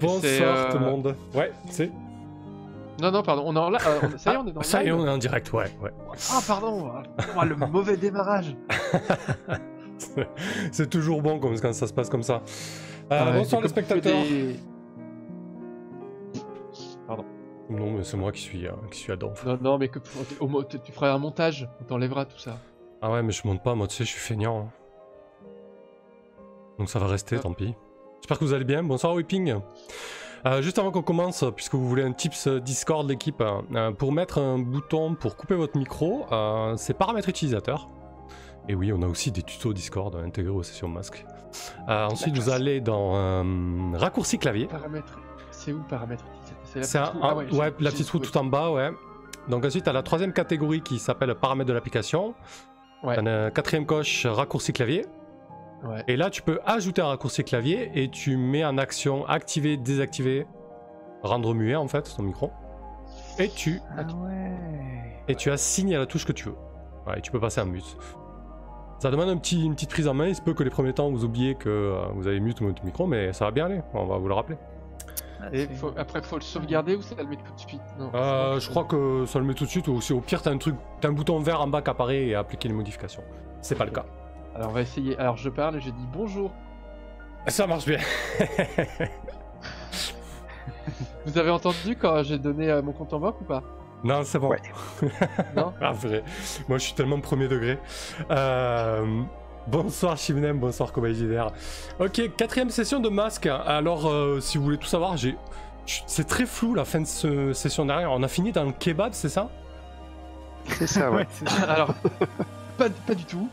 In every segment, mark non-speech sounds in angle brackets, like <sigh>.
Bonsoir tout le monde. Ouais, c'est. Non, non, pardon, on est en là. euh, ça y est, on est dans le Ça y est, live on est en direct, ouais. ouais. Ah, pardon oh, Le mauvais démarrage <laughs> <laughs> c'est toujours bon comme quand ça se passe comme ça. Euh, Ouais, bonsoir les spectateurs. des- Non, mais c'est moi qui suis, euh, qui suis à. Non, non, mais que, au tu feras un montage, on t'enlèvera tout ça. Ah ouais, mais je monte pas, moi tu sais, je suis feignant. hein. Donc ça va rester, Ah. tant pis. J'espère que vous allez bien. Bonsoir Whipping. Euh, juste avant qu'on commence, puisque vous voulez un tips euh, Discord l'équipe, euh, pour mettre un bouton pour couper votre micro, euh, c'est paramètres utilisateurs. Et oui, on a aussi des tutos Discord intégrés aux sessions masques. Euh, ensuite, vous allez dans euh, raccourci clavier. Paramètres. C'est où paramètres C'est la C'est un- petite roue? un- Ah ouais, la petite roue tout en bas, ouais. Donc ensuite, tu as la troisième catégorie qui s'appelle paramètres de l'application. Ouais. Une quatrième coche, raccourci clavier. Ouais. Et là, tu peux ajouter un raccourci clavier et tu mets en action activer, désactiver, rendre muet en fait ton micro. Et tu, Ah ouais. et tu assignes à la touche que tu veux. Ouais, et tu peux passer en mute. Ça demande un petit, une petite prise en main. Il se peut que les premiers temps vous oubliez que euh, vous avez mute votre micro, mais ça va bien aller. On va vous le rappeler. Ah, Et faut- après, faut le sauvegarder ou ça le met tout de suite? Non. Euh, je crois que ça le met tout de suite. Ou si au pire, t'as un truc, t'as un bouton vert en bas qui apparaît et appliquer les modifications. C'est pas le cas. Alors, on va essayer. Alors, je parle et je dis bonjour. Ça marche bien. <laughs> Vous avez entendu quand j'ai donné euh, mon compte en banque ou pas? Non, c'est bon. Ouais. <laughs> Non? Ah, vrai. Moi, je suis tellement premier degré. Euh, Bonsoir Shivnem, bonsoir Kobayashi JDR. Ok, quatrième session de masque. Alors, euh, si vous voulez tout savoir, j'ai. C'est très flou la fin de ce session derrière. On a fini dans le kebab, c'est ça? C'est ça, ouais. <laughs> Ouais, c'est ça. Alors, pas, pas du tout.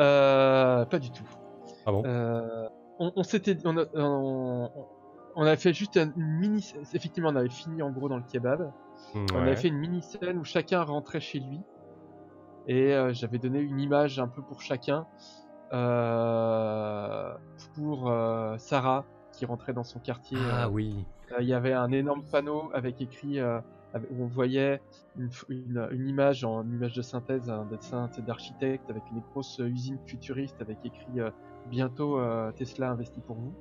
Euh, pas du tout. Ah bon? Euh, on, on s'était, on, a- on, on a fait juste une mini. Effectivement, on avait fini en gros dans le kebab. On avait fait une mini scène où chacun rentrait chez lui et euh, j'avais donné une image un peu pour chacun. Euh, pour euh, Sarah qui rentrait dans son quartier. Ah oui. Il y avait un énorme panneau avec écrit avec- où on voyait une, f- une- une image en image de synthèse, un dessin d'architecte avec une grosse usine futuriste avec écrit bientôt Tesla investit pour vous.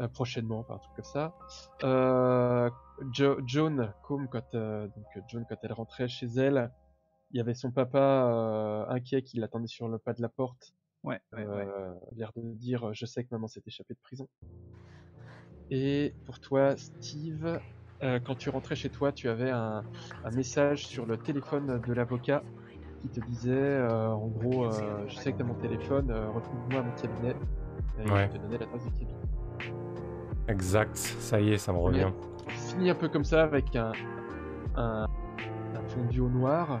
Euh, prochainement, enfin, un truc comme ça. Euh, Jo- Joan, quand euh, donc Joan quand elle rentrait chez elle, il y avait son papa euh, inquiet qui l'attendait sur le pas de la porte Ouais, ouais, ouais. euh, l'air de dire je sais que maman s'est échappée de prison. Et pour toi, Steve, euh, quand tu rentrais chez toi, tu avais un, un message sur le téléphone de l'avocat qui te disait euh, en gros euh, je sais que t'as mon téléphone, euh, retrouve-moi à mon cabinet. Et Ouais. il te donnait l'adresse du cabinet. Exact. Ça y est, ça me revient. On finit un peu comme ça avec un, un, un fondu au noir.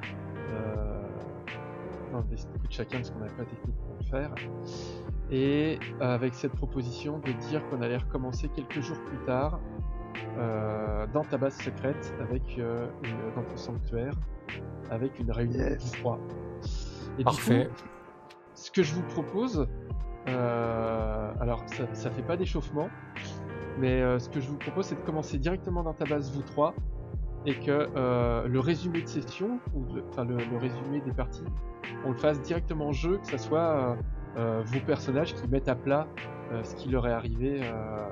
Euh, dans le esprit de chacun parce qu'on n'avait pas la technique pour le faire. Et euh, avec cette proposition de dire qu'on allait recommencer quelques jours plus tard euh, dans ta base secrète avec euh, une- dans ton sanctuaire avec une réunion Yes. de trois. Et du Parfait. coup, ce que je vous propose, euh, alors ça, ça fait pas d'échauffement, mais euh, ce que je vous propose, c'est de commencer directement dans ta base, vous trois, et que euh, le résumé de session, ou le- enfin le, le résumé des parties, on le fasse directement en jeu, que ça soit euh, euh, vos personnages qui mettent à plat euh, ce qui leur est arrivé, euh,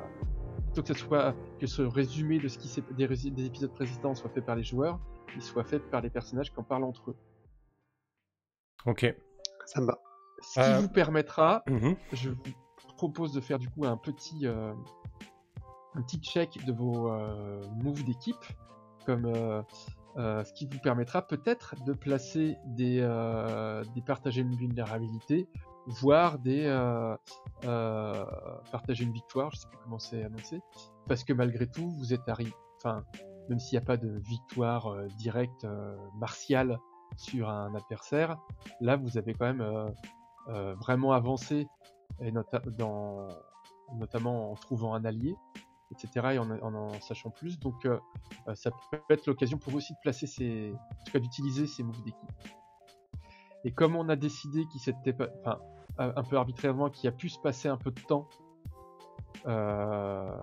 plutôt que ça soit que ce résumé de ce qui des, épisodes précédents soit fait par les joueurs, il soit fait par les personnages qui en parlent entre eux. Ok. Ça me va. Ce qui Euh. vous permettra Mhm. je vous propose de faire du coup un petit euh, un petit check de vos euh, moves d'équipe comme euh, euh, ce qui vous permettra peut-être de placer des des partager une vulnérabilité voire des partager une victoire je sais plus comment c'est annoncé parce que malgré tout vous êtes arrivé enfin même s'il n'y a pas de victoire directe martiale sur un adversaire là vous avez quand même vraiment avancé et notamment en trouvant un allié, etc. et en en, sachant plus. Donc euh, euh, ça peut être l'occasion pour aussi de placer ces, en tout cas d'utiliser ces moves d'équipe. Et comme on a décidé qu'il s'était enfin, un peu arbitrairement qu'il a pu se passer un peu de temps euh,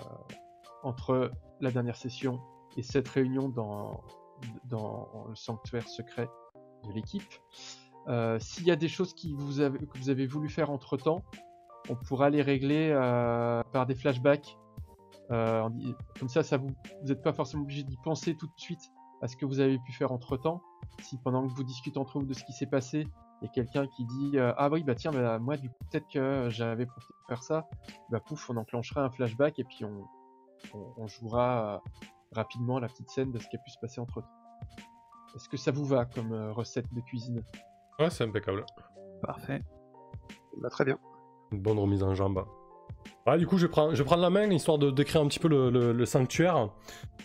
entre la dernière session et cette réunion dans, dans le sanctuaire secret de l'équipe. S'il y a des choses qui vous avez, que vous avez voulu faire entre temps, on pourra les régler par des flashbacks. Euh, comme ça, ça vous n'êtes pas forcément obligé d'y penser tout de suite à ce que vous avez pu faire entre temps. Si pendant que vous discutez entre vous de ce qui s'est passé, il y a quelqu'un qui dit euh, Ah oui, bah tiens, bah, moi, du coup, peut-être que j'avais pour faire ça, bah pouf, on enclenchera un flashback et puis on, on, on jouera euh, rapidement la petite scène de ce qui a pu se passer entre temps. Est-ce que ça vous va comme euh, recette de cuisine? Ouais, c'est impeccable. Parfait. Bah, très bien. Une bonne remise en jambe. Ouais, du coup, je prends, je prends la main histoire de décrire un petit peu le, le- le sanctuaire.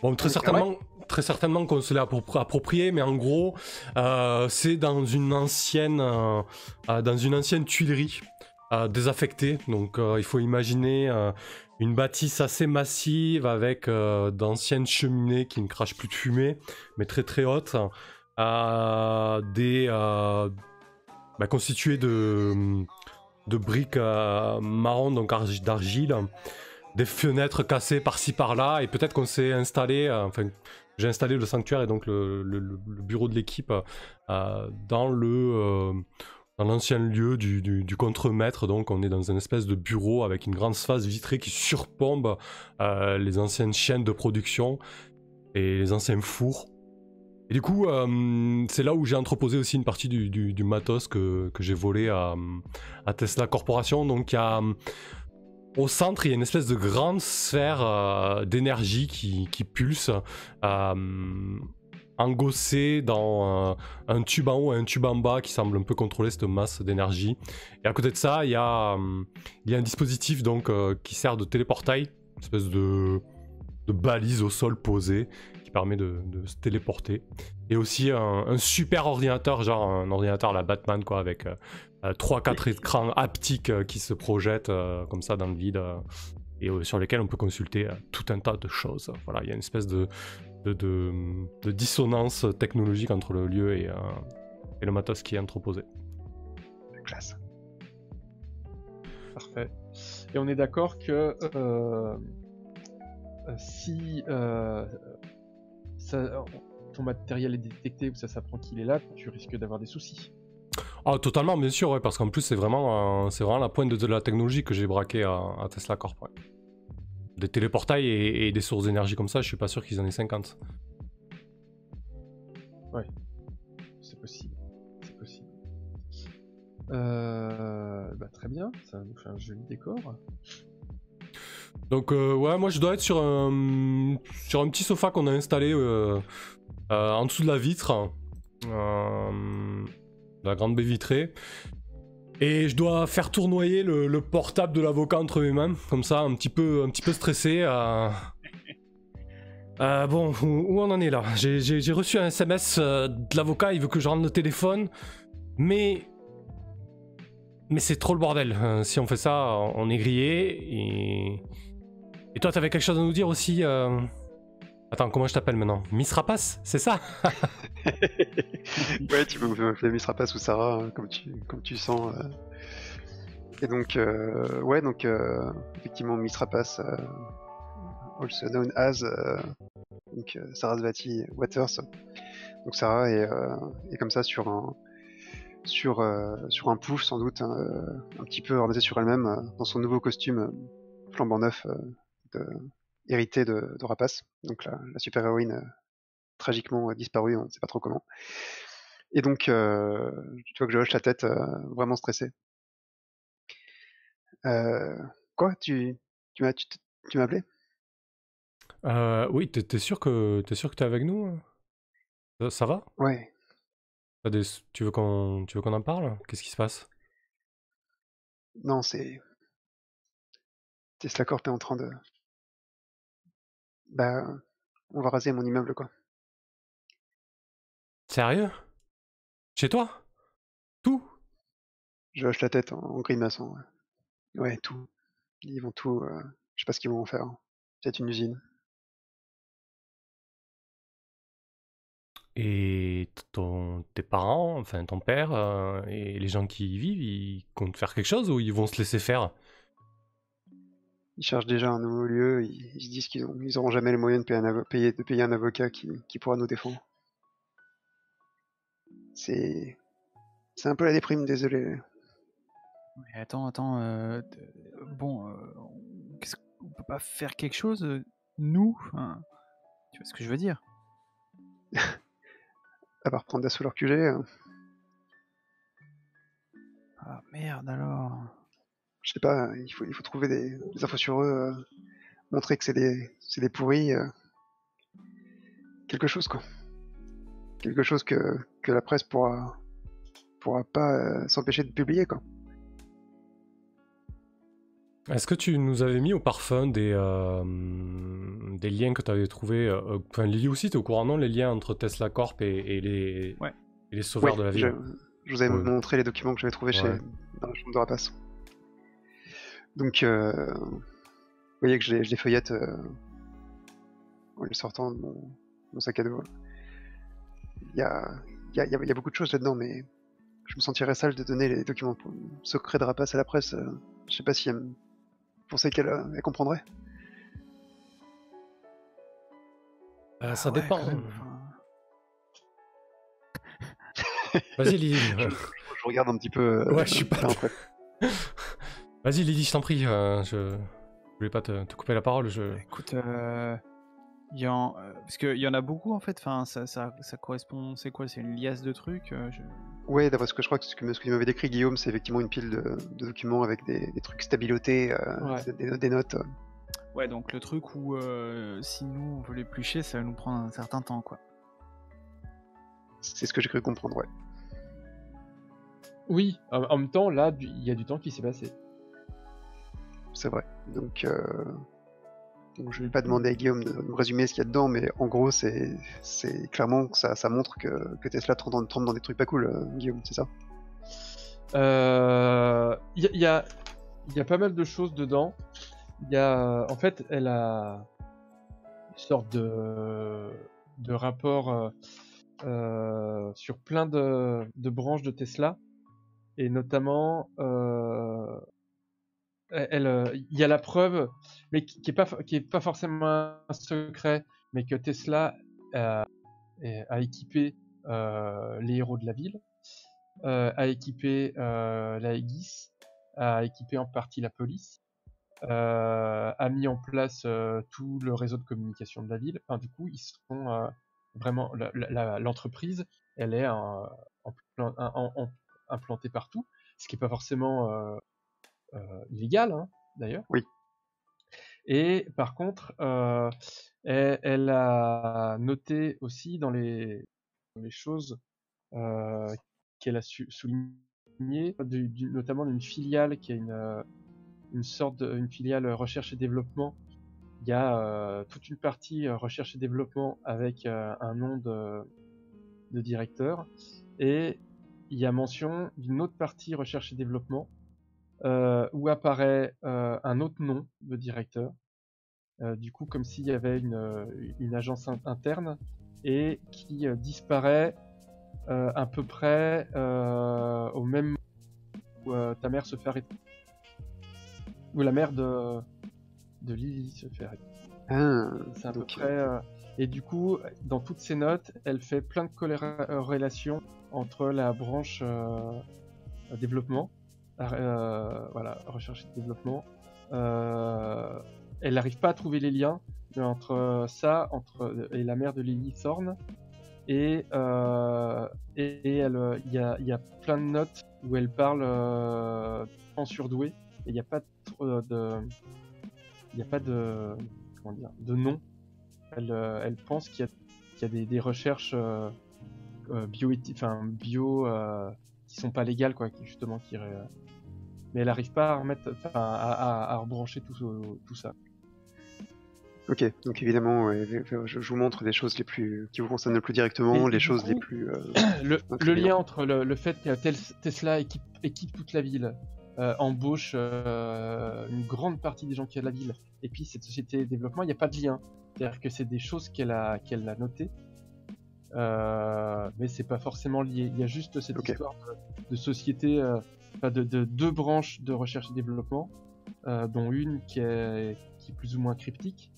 Bon, très Ouais. certainement, très certainement qu'on se l'est appro- approprié, mais en gros, euh, c'est dans une ancienne, euh, euh, dans une ancienne tuilerie euh, désaffectée. Donc, il faut imaginer une bâtisse assez massive avec d'anciennes cheminées qui ne crachent plus de fumée, mais très très hautes, des bah, constituées de de briques euh, marron, donc argi- d'argile, des fenêtres cassées par-ci par-là, et peut-être qu'on s'est installé, euh, enfin, j'ai installé le sanctuaire et donc le, bureau de l'équipe euh, dans le l'ancien lieu du contremaître, donc on est dans une espèce de bureau avec une grande face vitrée qui surplombe euh, les anciennes chaînes de production et les anciens fours. Et du coup, euh, c'est là où j'ai entreposé aussi une partie du, matos que, j'ai volé à, Tesla Corporation. Donc, il y a, au centre, il y a une espèce de grande sphère euh, d'énergie qui, pulse, euh, engossée dans un tube en haut et un tube en bas qui semble un peu contrôler cette masse d'énergie. Et à côté de ça, il y a, un dispositif donc, qui sert de téléportail, une espèce de balise au sol posée qui permet de, de se téléporter. Et aussi un, un super ordinateur, genre un ordinateur à la Batman, quoi, avec 3-4 écrans haptiques euh, qui se projettent euh, comme ça dans le vide euh, et euh, sur lesquels on peut consulter euh, tout un tas de choses. Voilà, il y a une espèce de, de, de- dissonance technologique entre le lieu et, euh, et le matos qui est entreposé. Classe. Parfait. Et on est d'accord que euh, euh, si euh, ça- ton matériel est détecté ou ça s'apprend qu'il est là, tu risques d'avoir des soucis. Ah, totalement, bien sûr, ouais, parce qu'en plus, c'est vraiment, euh, c'est vraiment la pointe de, de la technologie que j'ai braqué à, à Tesla Corp. ouais. Des téléportails et, et des sources d'énergie comme ça, je suis pas sûr qu'ils en aient 50. C'est possible. C'est possible. Euh, bah, très bien, ça nous fait un joli décor. Donc, euh, ouais, moi, je dois être sur un, sur un petit sofa qu'on a installé euh, euh, en dessous de la vitre, la grande baie vitrée. Et je dois faire tournoyer le, le portable de l'avocat entre mes mains, comme ça, un petit peu, un petit peu stressé. bon, où, on en est là? J'ai- reçu un SMS de l'avocat, il veut que je rende le téléphone, mais mais c'est trop le bordel. Si on fait ça, on est grillé. Et, et toi, t'avais quelque chose à nous dire aussi euh, Attends, comment je t'appelle maintenant? Miss Rapace, c'est ça? <laughs> Ouais, tu peux m'appeler Miss Rapace ou Sarah, hein, comme tu, comme tu sens. euh. Et donc, euh, ouais, donc, effectivement, Miss Rapace, also known as, donc, Sarasvati Waters. Donc, Sarah est, est comme ça sur un, sur, sur un pouf, sans doute, hein, un petit peu remetée sur elle-même, dans son nouveau costume flambant neuf, de- hérité de, de Rapace, donc la, la super-héroïne euh, tragiquement euh, disparue, on ne sait pas trop comment. Et donc, euh, tu vois que je hoche la tête, euh, vraiment stressé. Euh, quoi Tu, tu m'as, tu, m'as appelé? Oui, t'es t'es sûr que t'es sûr que t'es avec nous ça, ça va? Ouais. Des- Tu veux qu'on tu veux qu'on en parle? Qu'est-ce qui se passe? Non, c'est Tesla Corp est en train de. Bah, on va raser mon immeuble, quoi. Sérieux? Chez toi? Tout? Je hoche la tête en, en grimaçant. Ouais. Ouais, tout. Ils vont tout. euh, je sais pas ce qu'ils vont en faire. Peut-être une usine. Et ton, tes parents, enfin ton père euh, et les gens qui y vivent, ils comptent faire quelque chose ou ils vont se laisser faire? Ils cherchent déjà un nouveau lieu, ils, ils se disent qu'ils n'auront auront jamais les moyens de payer un, avo- payer- de payer un avocat qui, qui pourra nous défendre. C'est. C'est un peu la déprime, désolé. Mais attends, attends. euh, bon, euh, on- peut pas faire quelque chose, euh, nous Enfin, Tu vois ce que je veux dire? <laughs> À part prendre d'assaut leur QG. euh, Ah merde alors. Je sais pas, il faut, il faut trouver des, des infos sur eux, euh, montrer que c'est des, c'est des pourris. euh, quelque chose, quoi. Quelque chose que, que la presse pourra, pourra pas euh, s'empêcher de publier, quoi. Est-ce que tu nous avais mis au parfum des, euh, des liens que tu avais trouvés euh, Enfin, Lily aussi, tu au courant, non Les liens entre Tesla Corp et, et les, Ouais. et les sauveurs Ouais, de la ville? je vous avais Ouais. montré les documents que j'avais trouvés chez, dans la chambre de rapace. Donc, euh, vous voyez que je les, je les feuillette euh, en les sortant de mon, mon sac à dos. Il y a, il y, a, il y a- il y a beaucoup de choses là-dedans, mais je me sentirais sale de donner les documents pour- secrets de rapace à la presse. euh, je sais pas si elle me- pensez qu'elle elle comprendrait. Euh, Ça Ah ouais, dépend. <laughs> Vas-y, Lily. <laughs> Je, regarde un petit peu. euh, Ouais, je suis pas-. <laughs> Vas-y, Lily, je t'en prie. euh, je... je voulais pas te, te couper la parole. Je... Écoute, euh, il y en, euh, parce qu'il y en a beaucoup en fait. Enfin, ça, ça, ça correspond. C'est quoi C'est une liasse de trucs. euh, je- Ouais, d'après ce que je crois que ce que, ce que m'avait décrit Guillaume, c'est effectivement une pile de, de documents avec des, des trucs stabilotés, euh, Ouais. des, des notes. euh. Ouais, donc le truc où euh, si nous on veut l'éplucher, ça va nous prendre un certain temps, quoi. C'est ce que j'ai cru comprendre, ouais. Oui, en, même temps, là, il y a du temps qui s'est passé. C'est vrai. Donc, euh... je vais pas demander à Guillaume de, de me résumer ce qu'il y a dedans, mais en gros, c'est clairement que ça, montre que, Tesla trempe dans, des trucs pas cool, euh, Guillaume, c'est ça? Euh, Il y, a- il y a, pas mal de choses dedans. Il y a, en fait, elle a une sorte de, rapport euh, euh, sur plein de, branches de Tesla, et notamment, euh, euh, il y a la preuve, mais qui, qui est pas, forcément un secret, mais que Tesla a, équipé euh, les héros de la ville euh, a équipé euh, la Aegis, a équipé en partie la police, euh, a mis en place euh, tout le réseau de communication de la ville. Enfin, du coup, ils sont euh, vraiment l'entreprise, elle est implantée partout, ce qui est pas forcément euh, euh, illégal, hein, d'ailleurs. Oui. Et par contre, euh, elle, elle a noté aussi dans les, dans les choses euh, qu'elle a su, souligné, du- du- notamment d'une filiale qui est une, une sorte de, une filiale recherche et développement. Il y a euh, toute une partie euh, recherche et développement avec euh, un nom de, de directeur et il y a mention d'une autre partie recherche et développement euh, où apparaît euh, un autre nom de directeur. Euh, du coup, comme s'il y avait une, une agence in- interne et qui disparaît à peu près au même où euh, ta mère se fait arrêter. Où la mère de, de Lily se fait arrêter. Ah, C'est à peu près. Et du coup, dans toutes ses notes, elle fait plein de corrélations entre la branche euh, développement, voilà, recherche et développement. Euh, elle n'arrive pas à trouver les liens entre ça, entre et la mère de Lily Thorne. Et euh, euh, il y a, y a plein de notes où elle parle euh, en surdoué. Et il n'y a pas de, il a pas de, comment dire, de nom. Elle, euh, elle pense qu'il y a, y a des, recherches euh, euh, bio, enfin bio, euh, qui sont pas légales quoi, qui justement qui, euh, mais elle n'arrive pas à remettre, à, à, à rebrancher tout, tout ça. Ok, donc évidemment, ouais, je, vous montre les choses les plus qui vous concernent le plus directement, Et les choses coup- les plus. euh, <coughs> le, lien entre le, le fait que Tesla équipe, équipe toute la ville, euh, embauche euh, une grande partie des gens qui a de la ville, et puis cette société de développement, il n'y a pas de lien. C'est-à-dire que c'est des choses qu'elle a, qu'elle a notées, mais c'est pas forcément lié. Il y a juste cette Ok. histoire de, de société, euh, enfin, de, de deux branches de recherche et développement, euh, dont une qui est, qui est plus ou moins cryptique,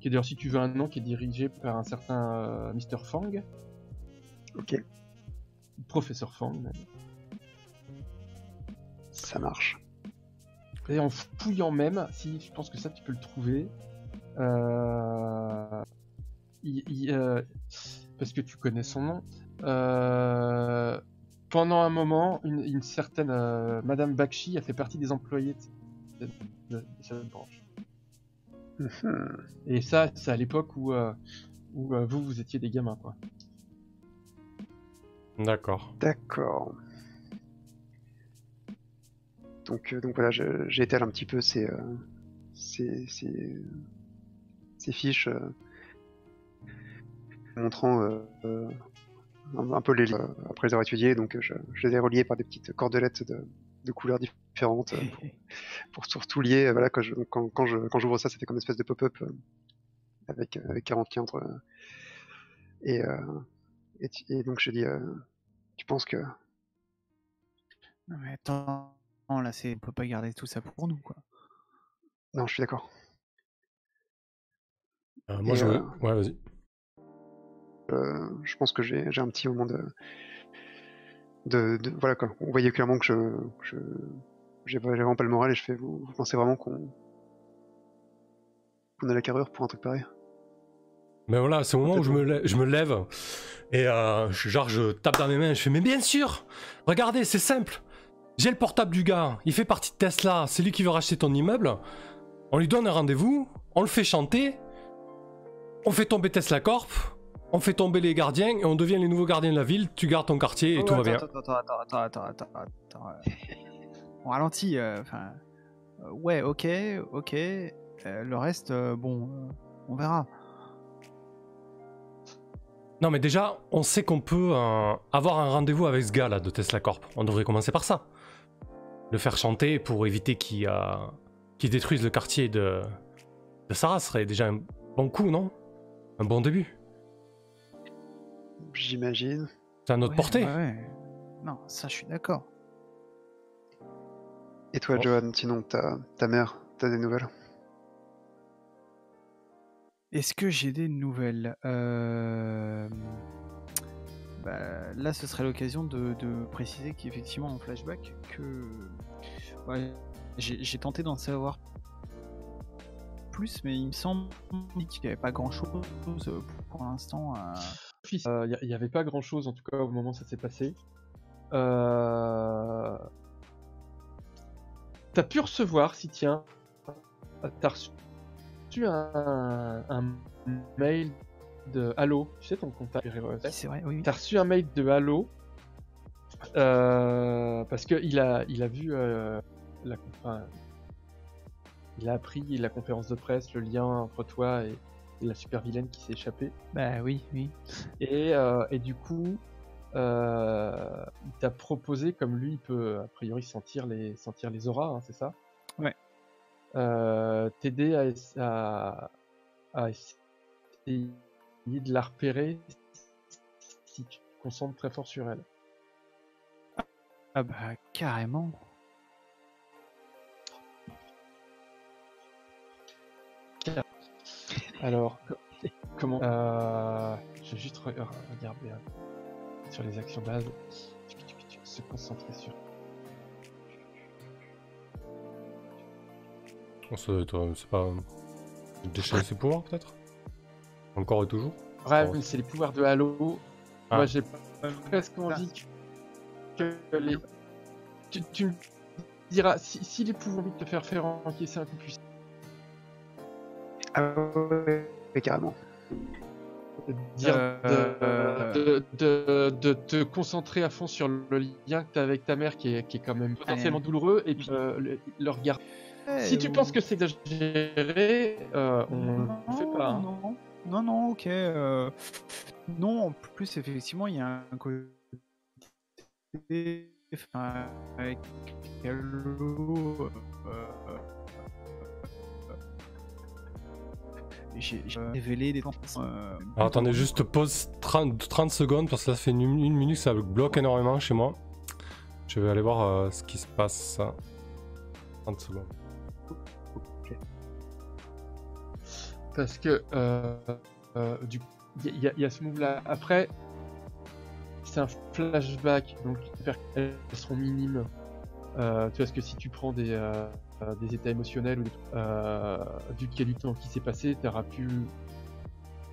qui est d'ailleurs, si tu veux un nom, qui est dirigé par un certain euh, Mr. Fang, Ok, professeur Fang. même. ça marche. Et en fouillant même, si je pense que ça tu peux le trouver, euh, il- il, euh, parce que tu connais son nom. euh, pendant un moment, une, une certaine euh, Madame Bakshi a fait partie des employés de, de- de cette branche. Mhm. Et ça, c'est à l'époque où, euh, où euh, vous, vous étiez des gamins, quoi. D'accord. D'accord. Donc, euh, donc voilà, j'étale un petit peu ces, euh, ces, ces, ces fiches, euh, montrant euh, euh, un, un peu les livres euh, après les avoir étudiés. Donc, je, je les ai reliés par des petites cordelettes de, de couleurs différentes pour, <laughs> pour surtout lier. Voilà, quand je, quand, quand je, quand j'ouvre ça, ça fait comme une espèce de pop-up avec, avec 40 liens entre. et, et, et donc, je dis, tu penses que Non, mais attends, là, c'est... on peut pas garder tout ça pour nous, quoi. Non, je suis d'accord. Euh, moi, Et, je. euh, Ouais, vas-y. Euh, je pense que j'ai un petit moment de, de, de- voilà quoi. On voyait clairement que je j'ai vraiment pas le moral et je fais vous, vous pensez vraiment qu'on qu'on a la carrure pour un truc pareil? Mais voilà, c'est au moment où je me, lève, je me lève et euh, je- genre je tape dans mes mains, je fais mais bien sûr Regardez, c'est simple J'ai le portable du gars, il fait partie de Tesla, c'est lui qui veut racheter ton immeuble. On lui donne un rendez-vous, on le fait chanter, on fait tomber Tesla Corp, on fait tomber les gardiens et on devient les nouveaux gardiens de la ville, tu gardes ton quartier et Oh, tout va bien. Attends, attends, attends, attends, attends, On ralentit, euh, enfin... euh, ouais, ok, ok. euh, le reste, bon, on verra. Non mais déjà, on sait qu'on peut euh, avoir un rendez-vous avec ce gars là de Tesla Corp. On devrait commencer par ça. Le faire chanter pour éviter qu'il euh, qu'il détruise le quartier de, de Sarah serait déjà un bon coup, non? Un bon début. J'imagine. C'est à notre Ouais, portée. ouais, ouais. Non, ça, je suis d'accord. Et toi, Bon. Johan, sinon ta ta mère, t'as des nouvelles? Est-ce que j'ai des nouvelles? Euh, bah, Là, ce serait l'occasion de, de préciser qu'effectivement, en flashback, que ouais, j'ai tenté d'en savoir plus, mais il me semble qu'il n'y avait pas grand-chose euh, pour l'instant. à- Il n'y avait pas grand chose en tout cas au moment où ça s'est passé. Euh... T'as pu recevoir, si tiens, t'as reçu un, un mail de Halo, tu sais ton contact c'est vrai, oui. oui. T'as reçu un mail de Halo euh, parce que il a, il a vu euh, la, enfin, il a appris la conférence de presse, le lien entre toi et, et la super vilaine qui s'est échappée. Bah oui, oui. Et, euh, et du coup, euh, il t'a proposé, comme lui, il peut a priori sentir les, sentir les auras, hein, c'est ça? Ouais. Euh, T'aider à, à, à essayer de la repérer si tu te concentres très fort sur elle. Ah bah carrément. Alors, <laughs> comment euh, Je vais juste re- re- regarder hein, sur les actions base. Se concentrer sur. On se- C'est pas. Déchaîner ses pouvoirs peut-être? Encore et toujours? Bref, pense. c'est les pouvoirs de Halo. Ah. Moi, j'ai presque envie que que les. Tu, tu me diras, si, si les pouvoirs ont envie de te faire faire encaisser un coup puissant, Ah ouais, carrément. dire Euh, de, de, de, de te concentrer à fond sur le lien que tu as avec ta mère qui est, qui est quand même potentiellement douloureux et puis euh, le, le regard. Si tu penses que c'est exagéré, euh, on le fait pas. hein. Non, non, non, ok. euh, Non, en plus, effectivement, il y a un côté. Enfin, avec j'ai révélé des euh, Alors attendez, juste pause 30, 30 secondes parce que ça fait une, une minute, ça bloque énormément chez moi. Je vais aller voir euh, ce qui se passe. 30 secondes. Parce que euh, euh, du il y, a- il y a ce move là. Après, c'est un flashback, donc j'espère qu'elles seront minimes. Euh, tu vois, parce que si tu prends des, des états émotionnels ou trucs, euh, vu qu'il y a du temps qui s'est passé, tu auras pu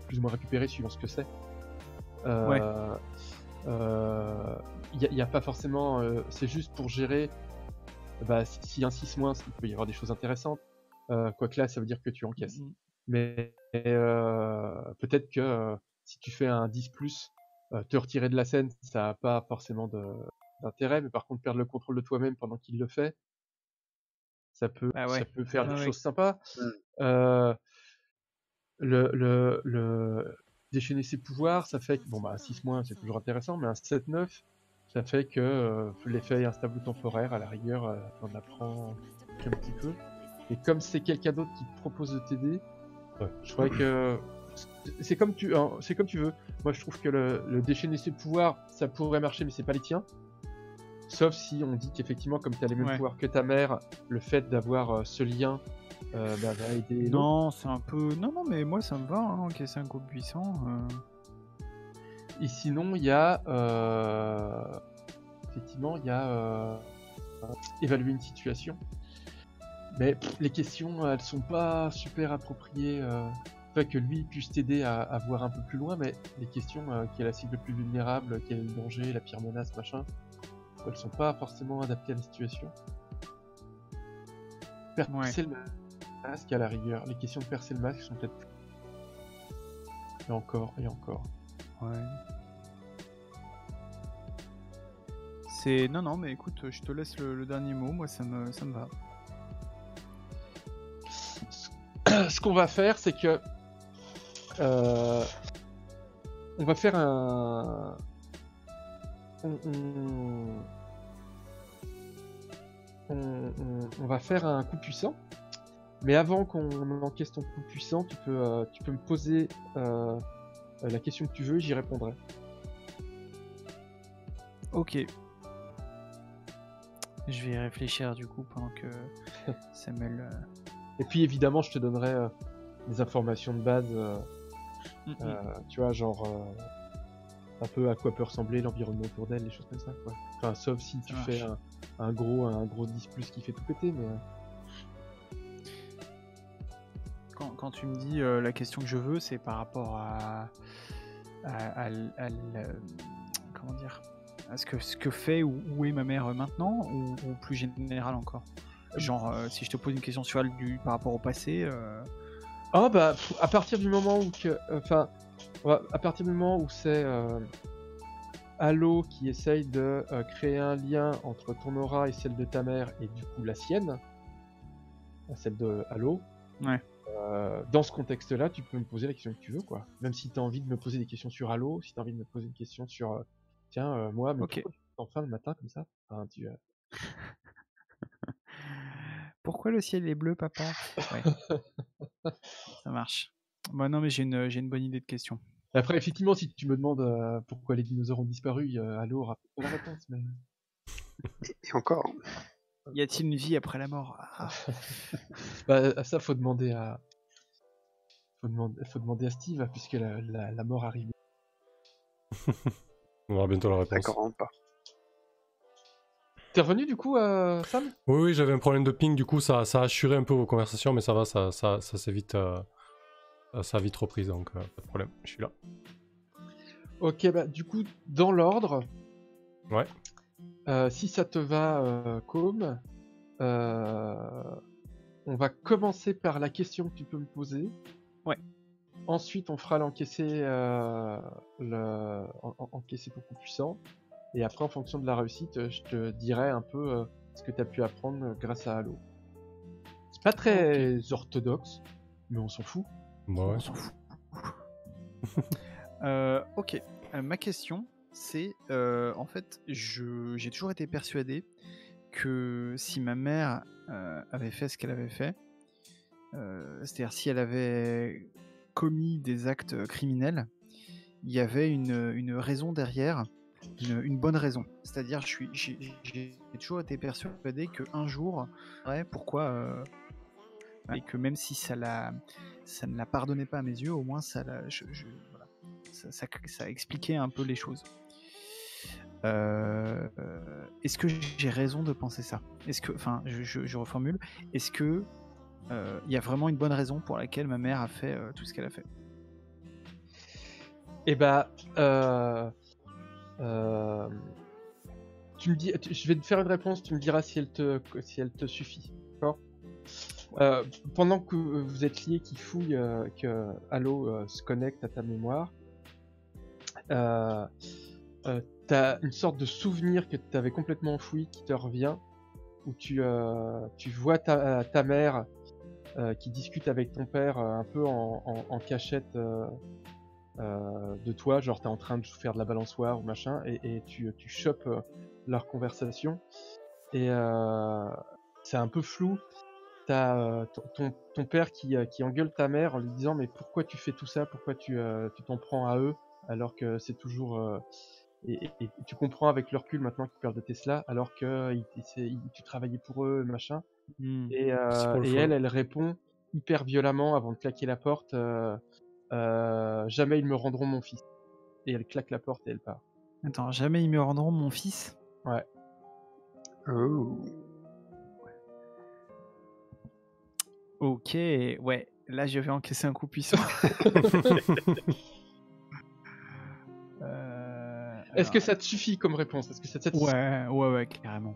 plus ou moins récupérer suivant ce que c'est. Euh, Ouais. euh, Il n'y a, il y a pas forcément. euh, c'est juste pour gérer. Bah, si- s'il y a un 6 moins, il peut y avoir des choses intéressantes. Euh, Quoique là, ça veut dire que tu encaisses. Mhm. Mais euh, peut-être que euh, si tu fais un 10 plus, euh, te retirer de la scène, ça n'a pas forcément d'intérêt, mais par contre perdre le contrôle de toi-même pendant qu'il le fait, ça peut, Ah ouais. ça peut faire Ah des ouais. choses sympas. Mm. Euh, le, le, le déchaîner ses pouvoirs, ça fait que bon bah un 6 moins c'est toujours intéressant, mais un 7-9, ça fait que euh, l'effet instable ou temporaire, à la rigueur, euh, on apprend un petit peu. Et comme c'est quelqu'un d'autre qui te propose de t'aider, Ouais. je crois que c'est comme tu, hein, c'est comme tu veux. Moi, je trouve que le, le déchaîner ses pouvoirs, ça pourrait marcher, mais c'est pas les tiens. Sauf si on dit qu'effectivement, comme tu as les mêmes Ouais. pouvoirs que ta mère, le fait d'avoir euh, ce lien euh, bah, va aider. Non, c'est un peu. Non, non, mais moi ça me va, hein, encaisser un coup puissant. euh. Et sinon, il y a effectivement, il y a évaluer une situation. Mais pff, les questions, elles sont pas super appropriées. Fait que lui puisse t'aider à, à voir un peu plus loin, mais les questions euh, qui est la cible le plus vulnérable, quel est le danger, la pire menace, machin, elles sont pas forcément adaptées à la situation. Percer le masque à la rigueur. Les questions de percer le masque sont peut-être. Et encore, et encore. Ouais. C'est. Non, non, mais écoute, je te laisse le, le dernier mot, moi ça me, ça me va. ce qu'on va faire, c'est que euh, on va faire un, on, on- on- va faire un coup puissant. Mais avant qu'on encaisse ton coup puissant, tu peux, euh, tu peux me poser euh, la question que tu veux, et j'y répondrai. Ok. Je vais y réfléchir du coup pendant que <laughs> Samuel. euh, Et puis évidemment, je te donnerai des informations de base. mm, mm. Tu vois, genre un peu à quoi peut ressembler l'environnement autour d'elle, des choses comme ça, quoi. Enfin, sauf si tu fais un, un gros un gros 10 plus qui fait tout péter, mais euh, Quand, quand tu me dis euh, la question que je veux, c'est par rapport à. à, euh, comment dire à ce que, ce que fait ou où est ma mère maintenant ou, ou plus général encore? Genre, euh, si je te pose une question sur elle du, par rapport au passé, euh, ah bah à partir du moment où que, enfin, à partir du moment où c'est euh, Halo qui essaye de euh, créer un lien entre ton aura et celle de ta mère et du coup la sienne, celle de Halo. Ouais. euh, dans ce contexte-là, tu peux me poser la question que tu veux, quoi. Même si tu as envie de me poser des questions sur Halo, si tu as envie de me poser une question sur, euh, tiens, moi, mais faim le matin comme ça? Enfin, tu, <laughs> Pourquoi le ciel est bleu, papa? Ouais. <laughs> Ça marche. Bah non, mais j'ai une, j'ai une bonne idée de question. Après, effectivement, si tu me demandes euh, pourquoi les dinosaures ont disparu, euh, Halo aura pas la réponse, mais... Et encore. Y a-t-il une vie après la mort? Ah, <laughs> Bah, à ça, faut demander à. Faut demander, faut demander à Steve, puisque la, la, la mort arrive. <laughs> On aura bientôt la réponse. D'accord, pas. T'es revenu du coup, euh, Sam? Oui, oui, j'avais un problème de ping, du coup, ça, ça a assuré un peu vos conversations, mais ça va, ça, ça, ça s'est vite, euh, ça a vite repris, donc euh, pas de problème, je suis là. Ok, bah du coup, dans l'ordre. Ouais. euh, si ça te va, euh, Com, euh, on va commencer par la question que tu peux me poser. Ouais. Ensuite, on fera l'encaisser, euh, le, en- en- encaisser ton coup puissant. Et après, en fonction de la réussite, euh, je te dirai un peu euh, ce que tu as pu apprendre euh, grâce à Halo. C'est pas très orthodoxe, mais on s'en fout. Bah ouais. On s'en fout. Euh, ok, Euh, ma question, c'est euh, en fait, je- j'ai toujours été persuadé que si ma mère euh, avait fait ce qu'elle avait fait, euh, c'est-à-dire si elle avait commis des actes criminels, il y avait une, une raison derrière, une, une bonne raison. C'est-à-dire, je suis, j'ai, toujours été persuadé qu'un jour, ouais, pourquoi, euh, et que même si ça, la, ça ne la pardonnait pas à mes yeux, au moins ça, la, je, voilà, ça, expliquait un peu les choses. Euh, est-ce que j'ai raison de penser ça? Est-ce que, enfin, je, reformule, est-ce que euh, il y a vraiment une bonne raison pour laquelle ma mère a fait euh, tout ce qu'elle a fait? Et bah, tu me dis, je vais te faire une réponse, tu me diras si elle te, si elle te suffit. D'accord? Euh, pendant que vous êtes liés, qui fouille, euh, que Halo euh, se connecte à ta mémoire, euh, euh, t'as une sorte de souvenir que tu avais complètement enfoui qui te revient, où tu, tu vois ta, ta mère qui discute avec ton père un peu en, cachette de toi, genre t'es en train de faire de la balançoire ou machin, et, et tu, tu chopes leur conversation, et c'est un peu flou. T'as euh, ton, père qui, euh, qui engueule ta mère en lui disant mais pourquoi tu fais tout ça, pourquoi tu euh, tu t'en prends à eux? Alors que c'est toujours et, et- et tu comprends avec le recul maintenant qu'ils parlent de Tesla alors que il- il- tu travaillais pour eux machin et, le et fun. elle, elle répond hyper violemment avant de claquer la porte euh, Jamais ils me rendront mon fils. Et elle claque la porte et elle part. Attends, jamais ils me rendront mon fils Oh. Ok, ouais, là je vais encaisser un coup puissant. <laughs> Euh, <laughs> Est-ce alors- que ça te suffit comme réponse? Est-ce que ça te satisfait? Ouais, ouais, ouais, carrément.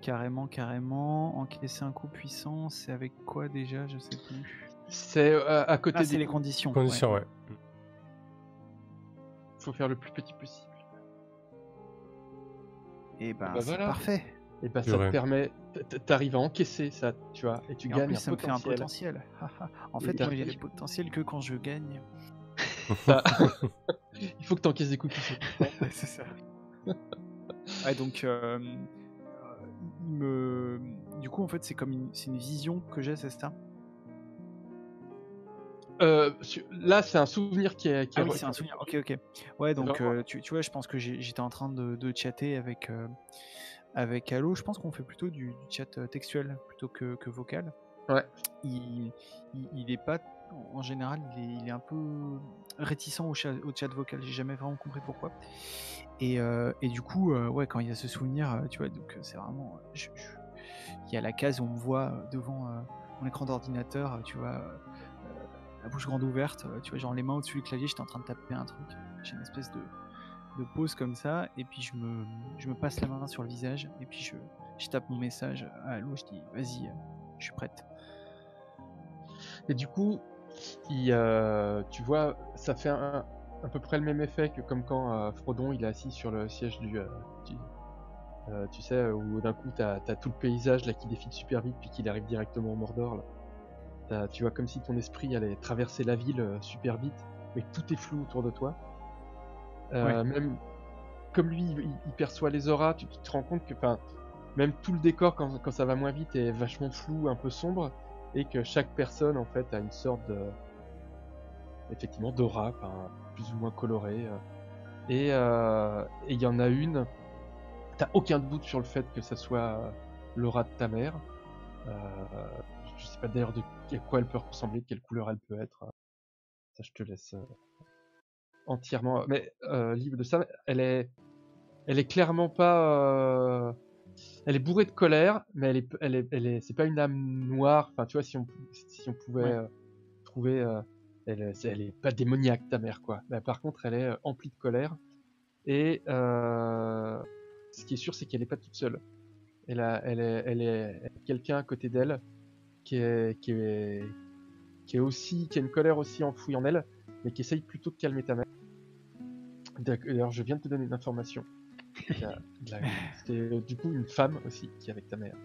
Carrément, carrément. Encaisser un coup puissant, c'est avec quoi déjà? Je sais plus. C'est euh, à côté Ah, c'est des les conditions. Condition, ouais. faut faire le plus petit possible. Et ben, Bah c'est voilà. parfait. Et bah ça te permet, t'arrives à encaisser ça, tu vois, et tu Et en gagnes plus, un ça me fait un potentiel. potentiel. <laughs> en fait, moi, j'ai les potentiels que quand je gagne. <laughs> Ça- <laughs> Il faut que t'encaisses des coups. qui c'est ça. ouais, donc, euh, euh, me... du coup, en fait, c'est comme une, c'est une vision que j'ai, c'est ça? Euh, là, c'est un souvenir qui est. Qui Ah est oui, c'est un souvenir. Ok, ok. Ouais, donc euh, tu, tu vois, je pense que j'étais en train de, de chatter avec euh, avec Allo. Je pense qu'on fait plutôt du, du chat euh, textuel plutôt que, que vocal. Ouais. Il, il, il est pas, en général, il est, il est un peu réticent au chat, au chat vocal. J'ai jamais vraiment compris pourquoi. Et, euh, et du coup, euh, ouais, quand il y a ce souvenir, tu vois, donc c'est vraiment, je- je- il y a la case où on me voit devant euh, mon écran d'ordinateur, tu vois. la bouche grande ouverte, tu vois, genre les mains au-dessus du clavier, j'étais en train de taper un truc. J'ai une espèce de, de pause comme ça, et puis je me, je me passe la main sur le visage, et puis je, je tape mon message à l'eau, je dis vas-y, euh, je suis prête. Et du coup, tu vois, ça fait un, à peu près le même effet que comme quand euh, Frodon il est assis sur le siège du. euh, tu sais, où d'un coup t'as as tout le paysage là qui défile super vite puis qu'il arrive directement au Mordor. Là. Tu vois comme si ton esprit allait traverser la ville super vite, mais tout est flou autour de toi. Euh, Même comme lui, il, il perçoit les auras, tu, tu te rends compte que, enfin, même tout le décor quand, quand ça va moins vite est vachement flou, un peu sombre, et que chaque personne en fait a une sorte de, effectivement, d'aura, plus ou moins colorée. euh. Et euh, et il y en a une, t'as aucun doute sur le fait que ça soit l'aura de ta mère. Euh, je sais pas d'ailleurs de à quoi elle peut ressembler, de quelle couleur elle peut être. Ça, je te laisse euh, entièrement, mais euh, libre de ça. Elle est, elle est clairement pas. euh, Elle est bourrée de colère, mais elle est, elle est, elle est, c'est pas une âme noire. Enfin, tu vois, si on, si on pouvait Ouais. euh, trouver, euh, elle, est- elle est pas démoniaque ta mère, quoi. Mais par contre, elle est euh, emplie de colère. Et euh, ce qui est sûr, c'est qu'elle est pas toute seule. Elle a, elle est, elle est, quelqu'un à côté d'elle qui est, qui est, qui est aussi, qui a une colère aussi enfouie en elle, mais qui essaye plutôt de calmer ta mère. D'ailleurs, je viens de te donner une information. <laughs> C'est euh, du coup une femme aussi qui est avec ta mère.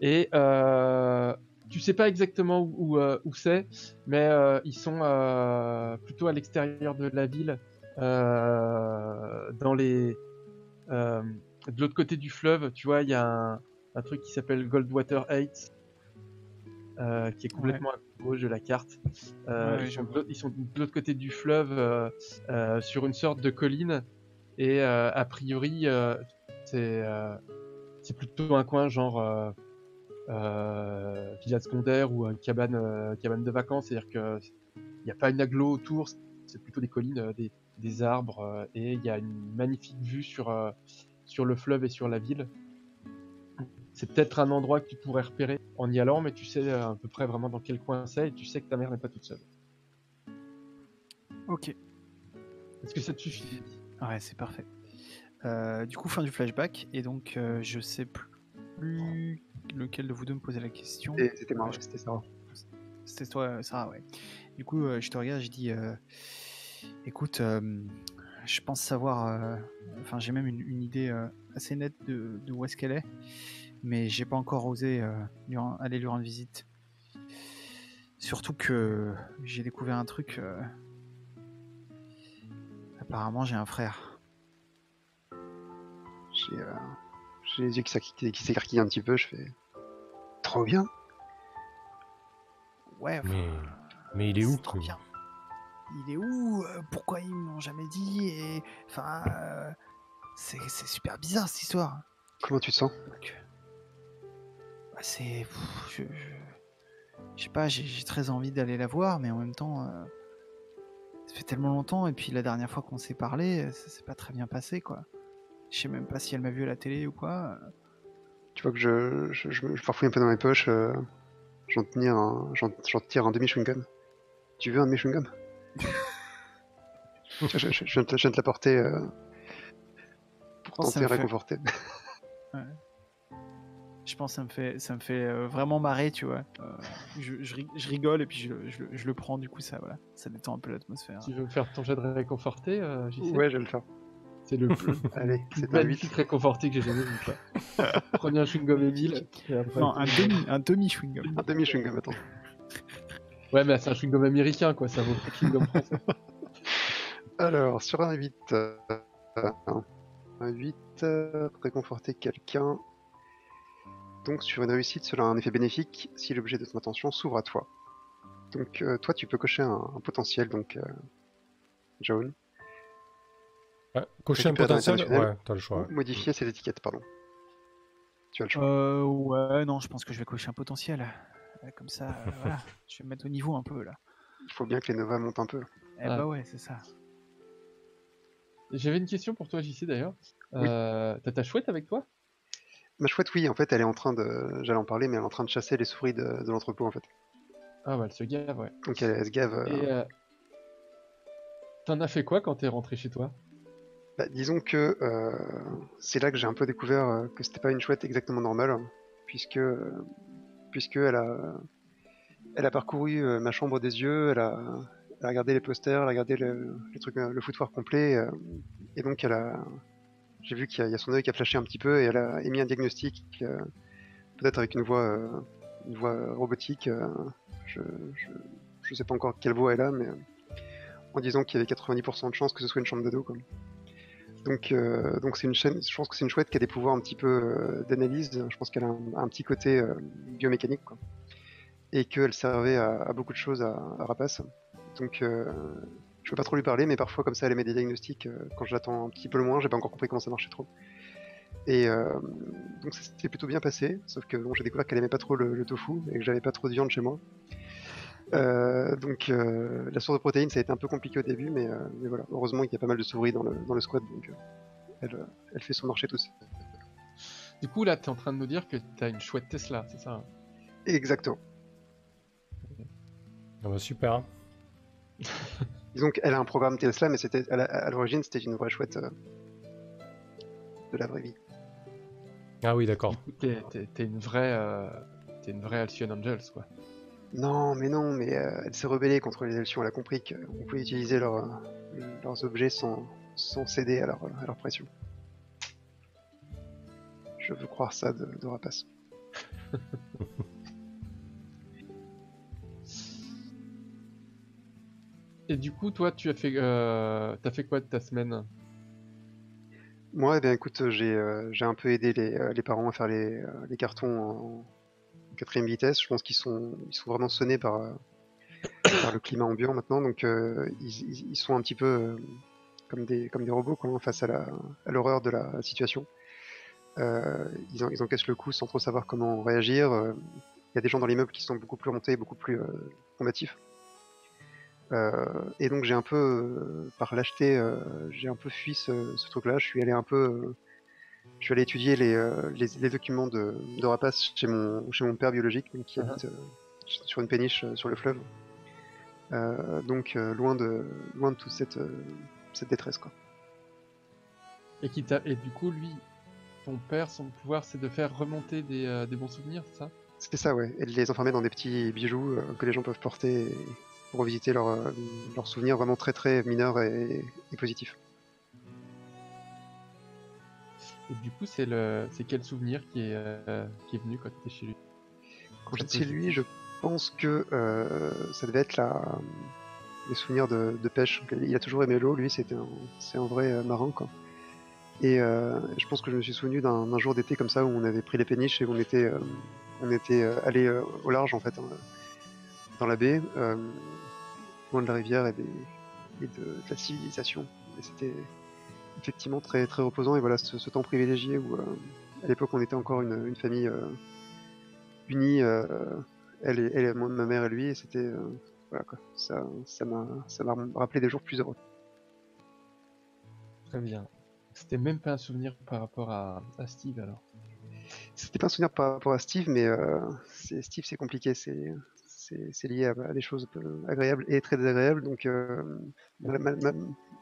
Et euh, tu sais pas exactement où, où, euh, où c'est, mais euh, ils sont euh, plutôt à l'extérieur de la ville, dans les de l'autre côté du fleuve. Tu vois, il y a un, un truc qui s'appelle Goldwater Heights. qui est complètement gauche de la carte. Euh, Ouais, ils, sont de l'autre- ils sont de l'autre côté du fleuve, euh, euh, sur une sorte de colline. Et a priori, c'est c'est plutôt un coin genre euh, euh, villa secondaire ou une cabane, cabane de vacances. C'est-à-dire qu'il n'y a pas une agglo autour, c'est plutôt des collines, des, des arbres. et il y a une magnifique vue sur, sur le fleuve et sur la ville. C'est peut-être un endroit que tu pourrais repérer en y allant, mais tu sais euh, à peu près vraiment dans quel coin c'est et tu sais que ta mère n'est pas toute seule. Ok. Est-ce que ça te suffit? Ouais, c'est parfait. Euh, du coup, fin du flashback, et donc euh, je sais plus lequel de vous deux me posait la question. C'était moi, c'était ça. C'était toi, Sarah, ouais. Du coup, euh, je te regarde, je dis euh, écoute, euh, je pense savoir. euh, Enfin, j'ai même une, une idée euh, assez nette de, de où est-ce qu'elle est, mais j'ai pas encore osé euh, lui aller lui rendre visite. Surtout que j'ai découvert un truc. euh, Apparemment, j'ai un frère. J'ai euh, les yeux qui s'écarquillent qui s'écarquillent un petit peu, je fais. Trop bien Ouais, Mais, mais il est où trop bien. Il est où Pourquoi ils m'ont jamais dit Et enfin, euh, c'est super bizarre cette histoire. Comment tu te sens? Donc, c'est. Je, je, je sais pas, j'ai très envie d'aller la voir, mais en même temps. euh, ça fait tellement longtemps, et puis la dernière fois qu'on s'est parlé, ça s'est pas très bien passé, quoi. Je sais même pas si elle m'a vu à la télé ou quoi. Tu vois que je, je, je, je farfouille un peu dans mes poches, euh, j'en un, tire un demi chewing-gum. Tu veux un demi chewing-gum <laughs> je, je, je, je viens de te- l'apporter euh, pour tenter fait- réconforter. Je pense que ça me fait, ça me fait euh, vraiment marrer, tu vois. Euh, je, je rig- je rigole et puis je, le- je le- je le prends, du coup, ça, voilà, ça détend un peu l'atmosphère. Tu veux me faire ton jet de réconforter, euh, Ouais, je vais le faire. C'est le plus <laughs> Allez, c'est un 8. magnifique réconforté que j'ai jamais vu. <laughs> Prenez un chewing-gum Emile. Non, un demi, un demi chewing-gum. Un demi chewing-gum, attends. Ouais, mais c'est un chewing-gum américain, quoi. Ça vaut pas chewing-gum français. <laughs> Alors, sur un 8, euh, un 8, euh, réconforter quelqu'un. Donc, sur une réussite, cela a un effet bénéfique si l'objet de ton attention s'ouvre à toi. Donc, euh, toi, tu peux cocher un, un potentiel, donc, euh, jaune, Ouais, Cocher un potentiel. Ouais, t'as le choix. ouais. modifier ses étiquettes, pardon. Tu as le choix. Euh, ouais, non, je pense que je vais cocher un potentiel. Euh, Comme ça, euh, <laughs> voilà, je vais me mettre au niveau un peu là. Il faut bien que les Nova montent un peu. Eh Ah. bah ouais, c'est ça. J'avais une question pour toi, JC, d'ailleurs. Oui. Euh, T'as ta chouette avec toi? Ma chouette, oui, en fait, elle est en train de. J'allais en parler, mais elle est en train de chasser les souris de, de l'entrepôt, en fait. Ah, bah, elle se gave, ouais. Donc, elle, elle se gave. euh, Et euh, t'en as fait quoi quand t'es rentré chez toi? Bah, disons que euh, c'est là que j'ai un peu découvert que c'était pas une chouette exactement normale, puisque puisque elle a elle a parcouru ma chambre des yeux, elle a, elle a regardé les posters, elle a regardé le, le truc, le foutoir complet, et donc elle a j'ai vu qu'il y, a- son œil qui a flashé un petit peu et elle a émis un diagnostic, euh, peut-être avec une voix euh, une voix robotique. euh, je, je je sais pas encore quelle voix elle a, mais en disant qu'il y avait 90% de chances que ce soit une chambre. Quoi. Donc, donc une chaîne. Je pense que c'est une chouette qui a des pouvoirs un petit peu d'analyse. Je pense qu'elle a un, petit côté biomécanique, quoi. et qu'elle servait à, beaucoup de choses à, à Rapace. Donc, je peux pas trop lui parler, mais parfois comme ça, elle émet des diagnostics euh, quand je l'attends un petit peu loin. J'ai pas encore compris comment ça marchait trop. Et euh, donc ça s'était plutôt bien passé, sauf que bon, j'ai découvert qu'elle aimait pas trop le, le tofu et que j'avais pas trop de viande chez moi. Euh, donc euh, la source de protéines ça a été un peu compliqué au début, mais, euh, mais voilà, heureusement il y a pas mal de souris dans le, dans le squat, donc euh, elle, elle fait son marché tout seul. Du coup, là, t'es en train de nous dire que t'as une chouette Tesla, c'est ça hein? Exactement. Ah bah, super. <laughs> Disons qu'elle a un programme Tesla, mais c'était à l'origine c'était une vraie chouette euh, de la vraie vie. Ah oui, d'accord. T'es une vraie, euh, t'es une vraie Alcyon Angels, quoi. Non, mais non, mais euh, elle s'est rebellée contre les Elsions. Elle a compris qu'on pouvait utiliser leur, euh, leurs objets sans, sans céder à leur, à leur pression. Je veux croire ça de, de Rapace. <laughs> Et du coup, toi, tu as fait, euh, fait quoi de ta semaine? Moi, eh écoute, j'ai euh, j'ai un peu aidé les, euh, parents à faire les, euh, cartons en, quatrième vitesse. Je pense qu'ils sont, ils sont vraiment sonnés par, le climat ambiant maintenant, donc ils, sont un petit peu comme des, comme des robots quoi, hein, face à la- à l'horreur de la situation. Ils, en- ils encaissent le coup sans trop savoir comment réagir. Il y a des gens dans l'immeuble qui sont beaucoup plus remontés, beaucoup plus combatifs. Euh, et donc j'ai un peu, euh, par lâcheté, euh, j'ai un peu fui ce, ce truc-là. Je suis allé un peu, je suis allé étudier les, euh, les, les documents de, de rapace chez mon, chez mon père biologique, qui Mhm. habite euh, sur une péniche euh, sur le fleuve. Donc loin de, loin de toute cette, cette détresse quoi. Et, qui et du coup, lui, ton père, son pouvoir, c'est de faire remonter des, des bons souvenirs, c'est ça? C'était ça, ouais. Et de les enfermer dans des petits bijoux que les gens peuvent porter et- pour revisiter leurs euh, leurs souvenirs vraiment très très mineurs et, et positifs. Et du coup, c'est le, c'est quel souvenir qui est, euh, qui est venu quand tu étais chez lui? Quand j'étais chez lui, je pense que euh, ça devait être la, les souvenirs de, de pêche. Il a toujours aimé l'eau, lui, c'était un, c'est un vrai marin, quoi. Et euh, je pense que je me suis souvenu d'un jour d'été comme ça où on avait pris les péniches et on était, on était allé au large en fait, hein, dans la baie, de la rivière et, des, et de, de la civilisation. Et c'était effectivement très très reposant et voilà ce, ce temps privilégié où euh, à l'époque on était encore une, une famille euh, unie, euh, elle, et, elle et moi, ma mère et lui, et c'était voilà quoi, ça ça m'a ça m'a rappelé des jours plus heureux. Très bien. C'était même pas un souvenir par rapport à, à Steve alors? C'était pas un souvenir par rapport à Steve, mais euh, c'est- Steve, c'est compliqué. C'est c'est lié à, à des choses peu agréables et très désagréables. Donc, euh,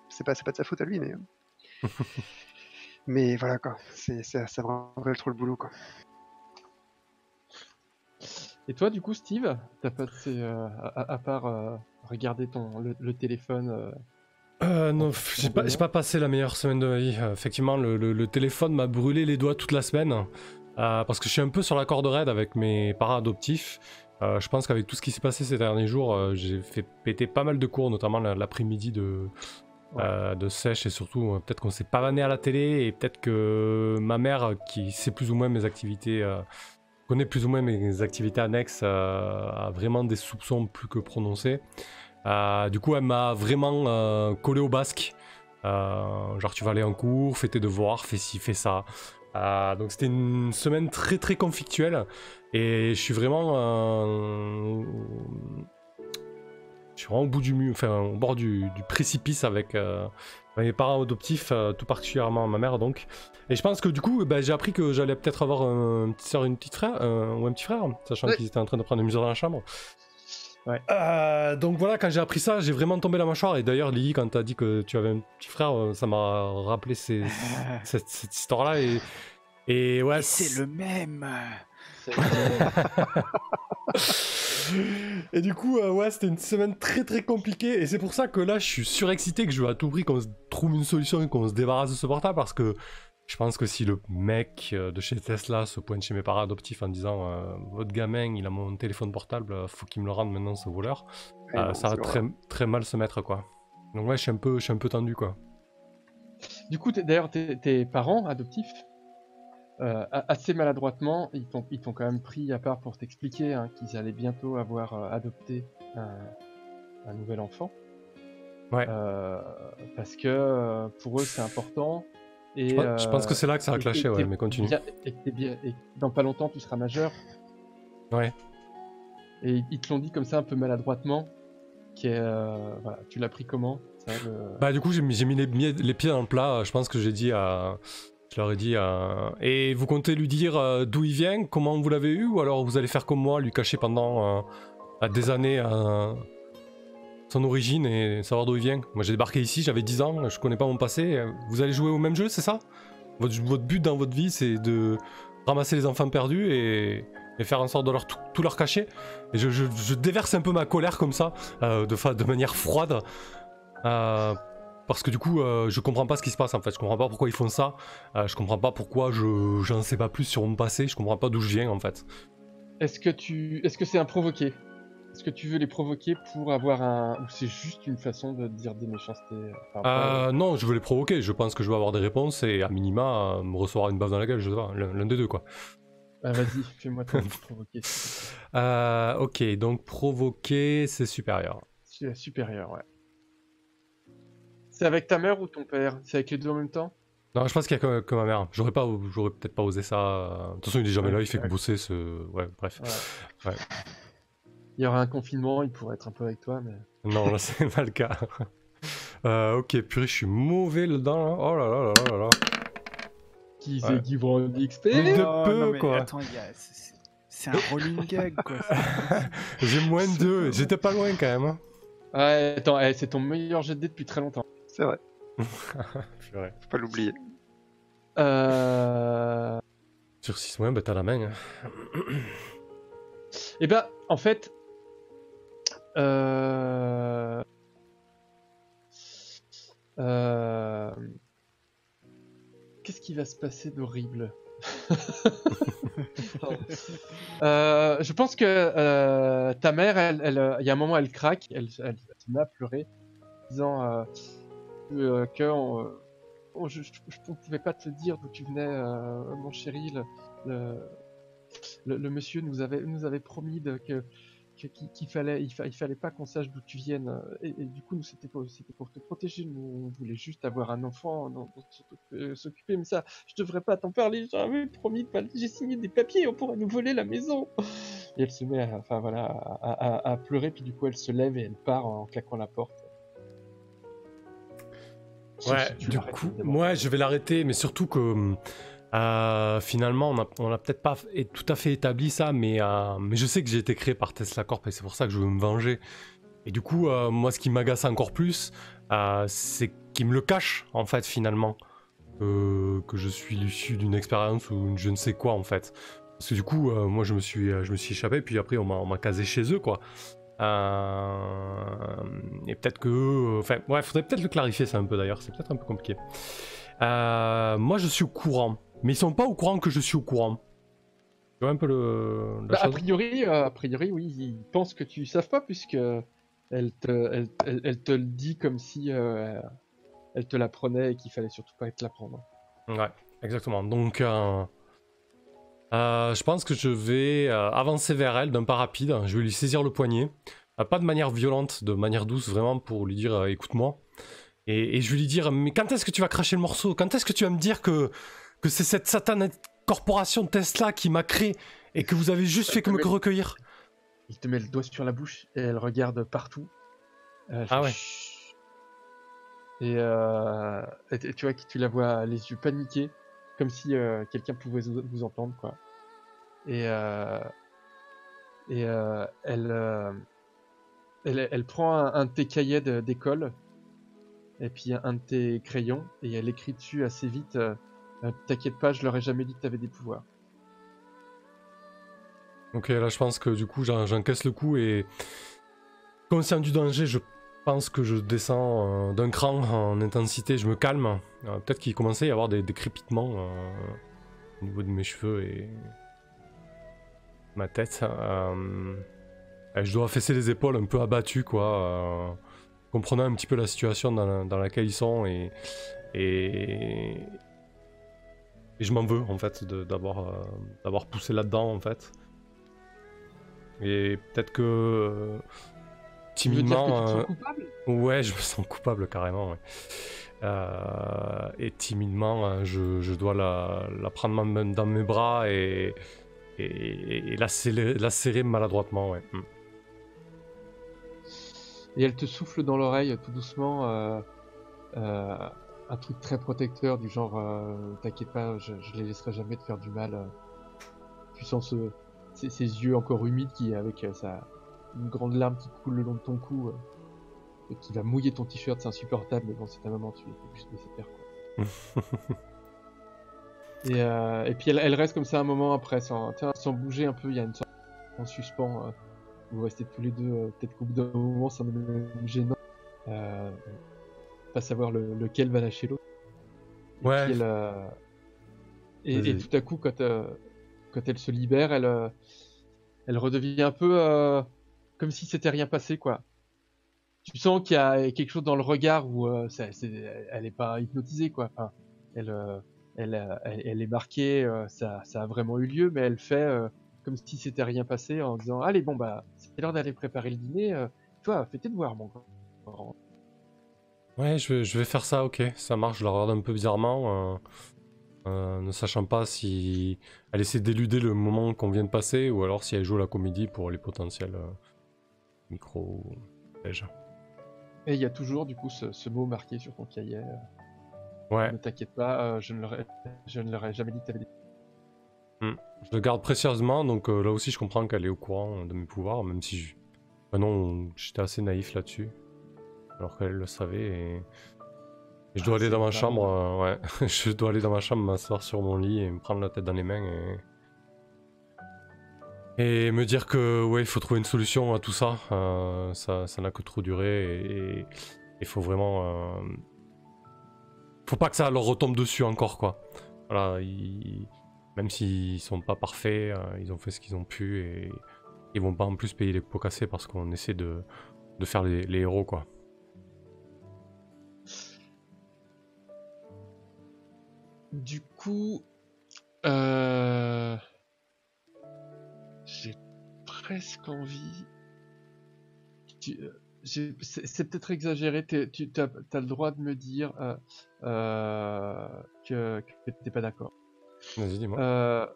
c'est pas, pas de sa faute à lui, mais. euh, <laughs> mais voilà, quoi. C'est, ça, ça me rappelle trop le boulot, quoi. Et toi, du coup, Steve, t'as passé, euh, à, à part euh, regarder ton, le, le téléphone, euh, Euh, non, j'ai pas, j'ai pas passé la meilleure semaine de ma vie. Euh, effectivement, le, le- le téléphone m'a brûlé les doigts toute la semaine. euh, parce que je suis un peu sur la corde raide avec mes parents adoptifs. Euh, je pense qu'avec tout ce qui s'est passé ces derniers jours, euh, j'ai fait péter pas mal de cours, notamment la- l'après-midi de, euh, de sèche et surtout euh, peut-être qu'on s'est pavané à la télé et peut-être que ma mère, qui sait plus ou moins mes activités, euh, connaît plus ou moins mes activités annexes, a vraiment des soupçons plus que prononcés. Du coup, elle m'a vraiment collé au basque. Genre, tu vas aller en cours, fais tes devoirs, fais ci, fais ça. Donc, c'était une semaine très très conflictuelle. Et je suis vraiment. euh, je suis vraiment au bout du mur, enfin, au bord du, du précipice avec euh, mes parents adoptifs, euh, tout particulièrement ma mère donc. Et je pense que du coup, bah, j'ai appris que j'allais peut-être avoir un petit soeur, une petite frère, euh, ou un petit frère, sachant qu'ils étaient en train de prendre une mesure dans la chambre. Ouais. Euh, donc voilà, quand j'ai appris ça, j'ai vraiment tombé la mâchoire. Et d'ailleurs, Lily, quand t'as dit que tu avais un petit frère, ça m'a rappelé ces- <laughs> cette, cette histoire-là. Et, et ouais, c'est le même. <laughs> et du coup, euh, ouais, c'était une semaine très très compliquée. Et c'est pour ça que là, je suis surexcité que je veux à tout prix qu'on trouve une solution et qu'on se débarrasse de ce portable. Parce que je pense que si le mec euh, de chez Tesla se pointe chez mes parents adoptifs en disant euh, Votre gamin, il a mon téléphone portable, faut qu'il me le rende maintenant, ce voleur, euh, ça va très, très mal se mettre, quoi. Donc, ouais, je suis un peu, je suis un peu tendu, quoi. Du coup, d'ailleurs, tes parents adoptifs, euh, assez maladroitement, ils t'ont, ils t'ont quand même pris à part pour t'expliquer hein, qu'ils allaient bientôt avoir euh, adopté un, un nouvel enfant. Ouais. Euh, parce que euh, pour eux, c'est important. Et, Je pense, je pense que c'est là que ça a clashé, ouais, mais continue. bien- et, bien- et dans pas longtemps, tu seras majeur. Ouais. Et ils te l'ont dit comme ça, un peu maladroitement. Qui est, voilà, tu l'as pris comment ça, le- Bah du coup j'ai mis, j'ai mis les, les pieds dans le plat, je pense que j'ai dit à... Je leur ai dit à... Et vous comptez lui dire euh, d'où il vient, comment vous l'avez eu, ou alors vous allez faire comme moi, lui cacher pendant euh, des années euh, son origine et savoir d'où il vient. Moi j'ai débarqué ici, j'avais 10 ans, je connais pas mon passé. euh, Vous allez jouer au même jeu, c'est ça? Votre, but dans votre vie c'est de ramasser les enfants perdus et, faire en sorte de leur tout, leur cacher. Et je, déverse un peu ma colère comme ça, euh, de, de manière froide. Euh, parce que du coup, euh, je comprends pas ce qui se passe en fait. Je comprends pas pourquoi ils font ça. Euh, je comprends pas pourquoi je j'en sais pas plus sur mon passé. Je comprends pas d'où je viens en fait. Est-ce que tu, est-ce que c'est un provoqué? Est-ce que tu veux les provoquer pour avoir un, ou c'est juste une façon de dire des méchancetés euh, à- Euh, non, je veux les provoquer. Je pense que je vais avoir des réponses et à minima euh, me recevoir une baffe dans la gueule. Je sais pas, l'un des deux quoi. Ah, Vas-y, fais-moi ton <laughs> provoquer. Euh, ok, donc provoquer, c'est supérieur. C'est supérieur, ouais. C'est avec ta mère ou ton père? C'est avec les deux en même temps? Non, je pense qu'il y a que, que ma mère. J'aurais pas, j'aurais peut-être pas osé ça. De toute façon, il est jamais Ouais, là, il fait que bosser. Ce... Ouais, bref. Ouais. Ouais. Il y aura un confinement, il pourrait être un peu avec toi, mais. Non, là, c'est <laughs> pas le cas. Euh, ok, purée, je suis mauvais là-dedans. Là. Oh là là là là là là. Qui Ouais. c'est qui vend l'XP de Oh, peu, non, mais quoi. Attends, il y a- c'est- c'est- c'est un rolling gag, quoi. <laughs> J'ai moins de deux. J'étais pas loin quand même. hein. Ouais, attends, eh, c'est ton meilleur jet de dés depuis très longtemps. C'est vrai, <laughs> Purée. faut pas l'oublier. Euh... Sur 6 mois, bah t'as la main. hein. Et ben, en fait, euh... euh, qu'est-ce qui va se passer d'horrible? <laughs> Euh, Je pense que euh, ta mère, elle, elle, il y a un moment, elle craque, elle, elle, se met à pleurer, disant euh, que on, euh, oh, je ne pouvais pas te dire d'où tu venais, euh, mon chéri. Le, le, monsieur nous avait, nous avait promis de, que qu'il fallait, il, fa- il fallait pas qu'on sache d'où tu viennes. Et, du coup, nous, c'était pour, c'était pour te protéger. Nous, on voulait juste avoir un enfant dont, euh, s'occuper. Mais ça, je devrais pas t'en parler. J'avais promis de J'ai signé des papiers. On pourrait nous voler la maison. Et elle se met, à, enfin voilà, à- à pleurer. Puis du coup, elle se lève et elle part en claquant la porte. Ouais, si du coup, moi je vais l'arrêter, mais surtout que euh, finalement on a, on a peut-être pas tout à fait établi ça, mais, euh, mais je sais que j'ai été créé par Tesla Corp et c'est pour ça que je veux me venger. Et du coup, euh, moi ce qui m'agace encore plus, c'est qu'il me le cache en fait finalement. Que je suis l'issue d'une expérience ou une je ne sais quoi en fait. Parce que du coup, moi je me suis, je me suis échappé, puis après on m'a on m'a casé chez eux quoi. Euh, et peut-être que. Enfin, ouais, faudrait peut-être le clarifier ça un peu d'ailleurs, c'est peut-être un peu compliqué. Euh, moi je suis au courant, mais ils sont pas au courant que je suis au courant. Tu vois un peu le. Bah, a priori, euh, a priori, oui, ils pensent que tu savent pas puisque elle te, elle, elle- elle te le dit comme si euh, elle te l'apprenait et qu'il fallait surtout pas te l'apprendre. Ouais, exactement. Donc, euh, euh, je pense que je vais euh, avancer vers elle d'un pas rapide. Je vais lui saisir le poignet. Euh, pas de manière violente, de manière douce, vraiment pour lui dire écoute-moi. Et, et je vais lui dire mais quand est-ce que tu vas cracher le morceau? Quand est-ce que tu vas me dire que, que c'est cette satanée corporation Tesla qui m'a créé et que vous avez juste fait que me recueillir? Il te met le doigt sur la bouche et elle regarde partout. Ah ouais. Et, et tu vois que tu la vois les yeux paniqués, comme si euh, quelqu'un pouvait vous, entendre, quoi. Et, euh, et euh, elle, elle, prend un, un de tes cahiers d'école, et puis un, de tes crayons, et elle écrit dessus assez vite T'inquiète pas, je leur ai jamais dit que t'avais des pouvoirs. Ok, là je pense que du coup j'en- j'encaisse le coup et conscient du danger, je pense que je descends euh, d'un cran en intensité, je me calme. Euh, Peut-être qu'il commençait à y avoir des, des crépitements euh, au niveau de mes cheveux et ma tête. Je dois fesser les épaules un peu abattu quoi, comprenant un petit peu la situation dans, la- dans laquelle ils sont et, je m'en veux en fait d'avoir d'avoir poussé là-dedans en fait. Et peut-être que euh, Tu veux dire que tu timidement, te euh, sens coupable? Ouais, je me sens coupable carrément. ouais. Euh, et timidement, euh, je, je dois la, la prendre dans mes bras et, et, et la, serrer, la serrer maladroitement. Ouais. Mm. Et elle te souffle dans l'oreille tout doucement euh, euh, un truc très protecteur du genre euh, t'inquiète pas, je, je les laisserai jamais te faire du mal. euh. Tu sens ce, ces, ces yeux encore humides qui avec euh, sa une grande larme qui coule le long de ton cou euh, et qui va mouiller ton t-shirt, c'est insupportable, mais bon c'est ta maman, tu es laisser faire quoi. <laughs> et, euh, et puis elle, elle reste comme ça un moment après, sans, bouger un peu, il y a une sorte en suspens. euh, vous restez tous les deux, euh, peut-être qu'au bout d'un moment, ça me gênant. Pas savoir le- lequel va lâcher l'autre. Et Ouais. puis elle, et, et tout à coup, quand, quand elle se libère, elle, elle redevient un peu comme si c'était rien passé, quoi. Tu sens qu'il y a quelque chose dans le regard où euh, c'est- elle est pas hypnotisée, quoi. Elle, euh, euh, elle, elle est marquée, euh, ça, ça a vraiment eu lieu, mais elle fait comme si c'était rien passé en disant Allez, bon, bah, c'est l'heure d'aller préparer le dîner. toi, fais tes devoirs, mon grand. Ouais, je je vais faire ça, ok, ça marche. Je la regarde un peu bizarrement, ne sachant pas si elle essaie d'éluder le moment qu'on vient de passer ou alors si elle joue la comédie pour les potentiels micro pièges. Et il y a toujours, du coup, ce, ce mot marqué sur ton cahier. euh, Ouais, Ne t'inquiète pas, euh, je ne l'aurais je ne l'aurais jamais dit que t'avais des... je le garde précieusement, donc euh, là aussi je comprends qu'elle est au courant de mes pouvoirs, même si je... bah non, j'étais assez naïf là-dessus, alors qu'elle le savait et, et je dois Ah, aller dans ma chambre, euh, ouais, <laughs> je dois aller dans ma chambre, m'asseoir sur mon lit et me prendre la tête dans les mains et et me dire que ouais, il faut trouver une solution à tout ça, euh, ça ça n'a que trop duré et il faut vraiment euh, faut pas que ça leur retombe dessus encore quoi. Voilà, ils- même s'ils sont pas parfaits, euh, ils ont fait ce qu'ils ont pu et ils vont pas en plus payer les pots cassés parce qu'on essaie de, de faire les, les héros quoi. Du coup, euh... presque envie. Tu- euh, C'est peut-être exagéré. Tu as, le droit de me dire euh, euh, que, que t'es pas d'accord. Vas-y, dis-moi. Euh,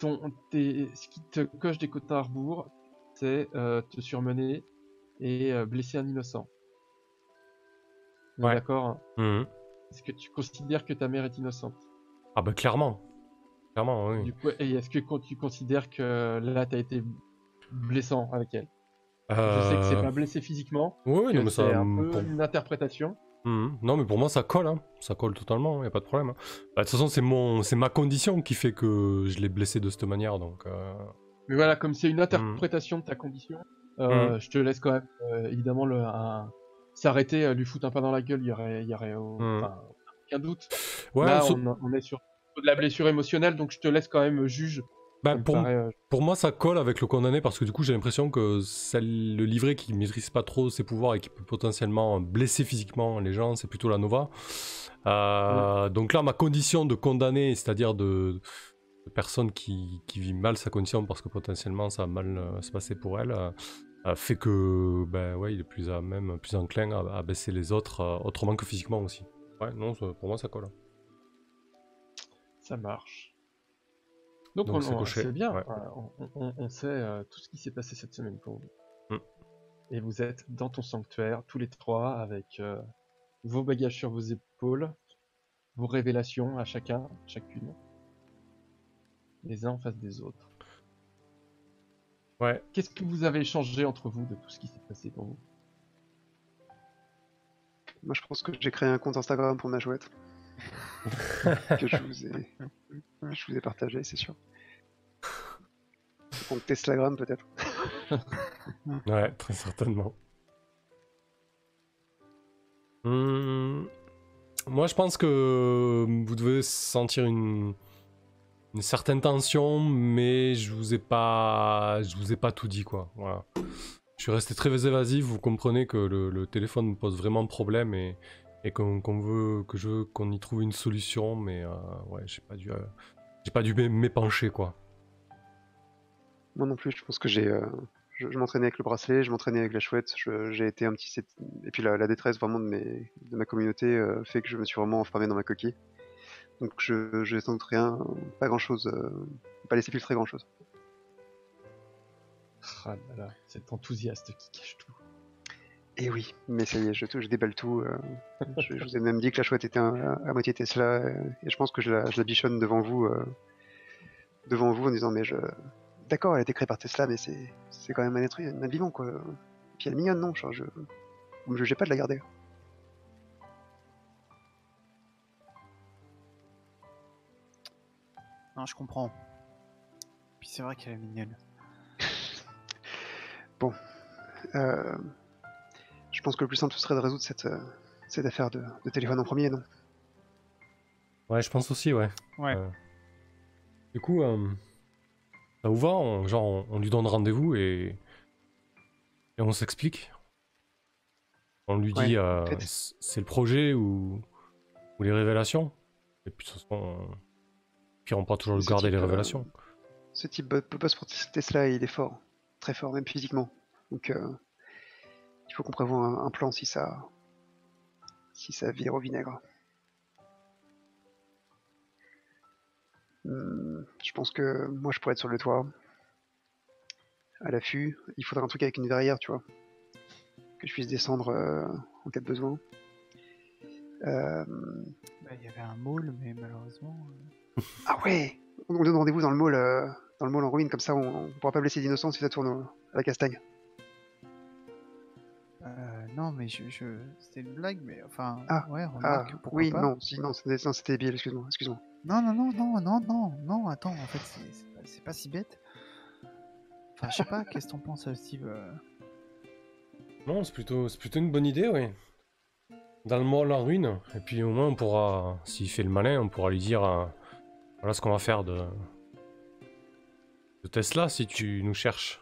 ce qui te coche des côtes à rebours, c'est te surmener et blesser un innocent. Ouais. D'accord. hein? Mhm. Est-ce que tu considères que ta mère est innocente? Ah bah clairement. Clairement, oui. Du coup, et est-ce que tu considères que là t'as été blessant avec elle? Je sais que c'est Euh, pas blessé physiquement, Oui, non, mais c'est ça. un peu pour- une interprétation. Mhm. Non, mais pour moi, ça colle, hein. Ça colle totalement, y a pas de problème. hein. Bah, de toute façon, c'est mon, c'est ma condition qui fait que je l'ai blessé de cette manière, donc. euh, Mais voilà, comme c'est une interprétation de ta condition, euh, je te laisse quand même évidemment le, un- s'arrêter, lui foutre un pas dans la gueule, il y aurait, il y aurait Mm. aucun doute. Ouais, Là, on est sur de la blessure émotionnelle, donc je te laisse quand même juge. bah, pour, paraît, euh, Pour moi, ça colle avec le condamné parce que du coup, j'ai l'impression que celle, le livré qui maîtrise pas trop ses pouvoirs et qui peut potentiellement blesser physiquement les gens, c'est plutôt la Nova. Euh, Donc là, ma condition de condamné, c'est-à-dire de, de personne qui, qui vit mal sa condition parce que potentiellement ça va mal euh, se passer pour elle, euh, fait que ben ouais, il est plus à même, plus enclin à, à baisser les autres autrement que physiquement aussi. Ouais, non, pour moi, ça colle. Ça marche. Donc, Donc, on, on- c'est bien, ouais. on, on- on sait euh, tout ce qui s'est passé cette semaine pour vous. Mm. Et vous êtes dans ton sanctuaire, tous les trois, avec euh, vos bagages sur vos épaules, vos révélations à chacun, chacune, les uns en face des autres. Ouais. Qu'est-ce que vous avez échangé entre vous de tout ce qui s'est passé pour vous? Moi, je pense que j'ai créé un compte Instagram pour ma chouette. <laughs> que je vous ai, je vous ai partagé, c'est sûr. Compte Teslagram peut-être. <laughs> Ouais, très certainement. Hmm, Moi, je pense que vous devez sentir une, certaine tension, mais je vous ai pas, je vous ai pas tout dit, quoi. Je suis resté très évasif. Vous comprenez que le, le téléphone me pose vraiment problème et, et qu'on veut, que je veux qu'on y trouve une solution, mais euh, ouais, j'ai pas dû, euh, j'ai pas dû m'é- m'épancher, quoi. Moi non plus, je pense que j'ai. euh, je je m'entraînais avec le bracelet, je m'entraînais avec la chouette, j'ai été un petit. set- Et puis la, la détresse vraiment de, mes, de ma communauté euh, fait que je me suis vraiment enfermé dans ma coquille. Donc je, je sans doute rien, pas grand chose, pas laissé filtrer grand chose. Ah là là, cet enthousiaste qui cache tout. Et oui, mais ça y est, je, je déballe tout. euh, je, je vous ai même dit que la chouette était un- à moitié Tesla, euh, et je pense que je la, je la bichonne devant vous, euh, devant vous en disant mais je. D'accord, elle a été créée par Tesla, mais c'est c'est quand même un être, un vivant quoi. Puis elle est mignonne, non Genre, je, vous me jugez pas de la garder. Non, je comprends. Puis c'est vrai qu'elle est mignonne. Euh, je pense que le plus simple ce serait de résoudre cette, euh, cette affaire de, de téléphone en premier, non? Ouais, je pense aussi, ouais. Ouais. Euh, Du coup, euh, ça vous va? On, Genre, on, on lui donne rendez-vous et, et on s'explique? On lui dit, Ouais, euh, c'est le projet ou, ou les révélations? Et puis de toute façon, puis on pourra toujours Ce garder type, les euh, révélations. Ce type bo- boss pour Tesla, il est fort. Très fort, même physiquement. Donc, euh, il faut qu'on prévoie un, un plan si ça. si ça vire au vinaigre. Hmm, je pense que moi je pourrais être sur le toit. À l'affût. Il faudrait un truc avec une verrière, tu vois. Que je puisse descendre euh, en cas de besoin. Euh, Bah, Il y avait un mall, mais malheureusement. euh, Ah ouais On donne rendez-vous dans le mall, dans le mall en ruine, comme ça on, on pourra pas blesser d'innocents si ça tourne à la castagne. Euh, non, mais je, je... c'était une blague, mais enfin. Ah, ouais, Ah remarque, pourquoi oui, pas. non, si, non, c'était non, c'était Bill, excuse-moi, excuse-moi. Non, non, non, non, non, non, non, attends, en fait, c'est- c'est pas, c'est pas si bête. Enfin, je sais pas, <laughs> qu'est-ce que t'en penses, Steve euh? Non, c'est plutôt, c'est plutôt une bonne idée, oui. Dans le mall en ruine. Et puis au moins, on pourra, s'il fait le malin, on pourra lui dire euh, voilà ce qu'on va faire de, de Tesla si tu nous cherches.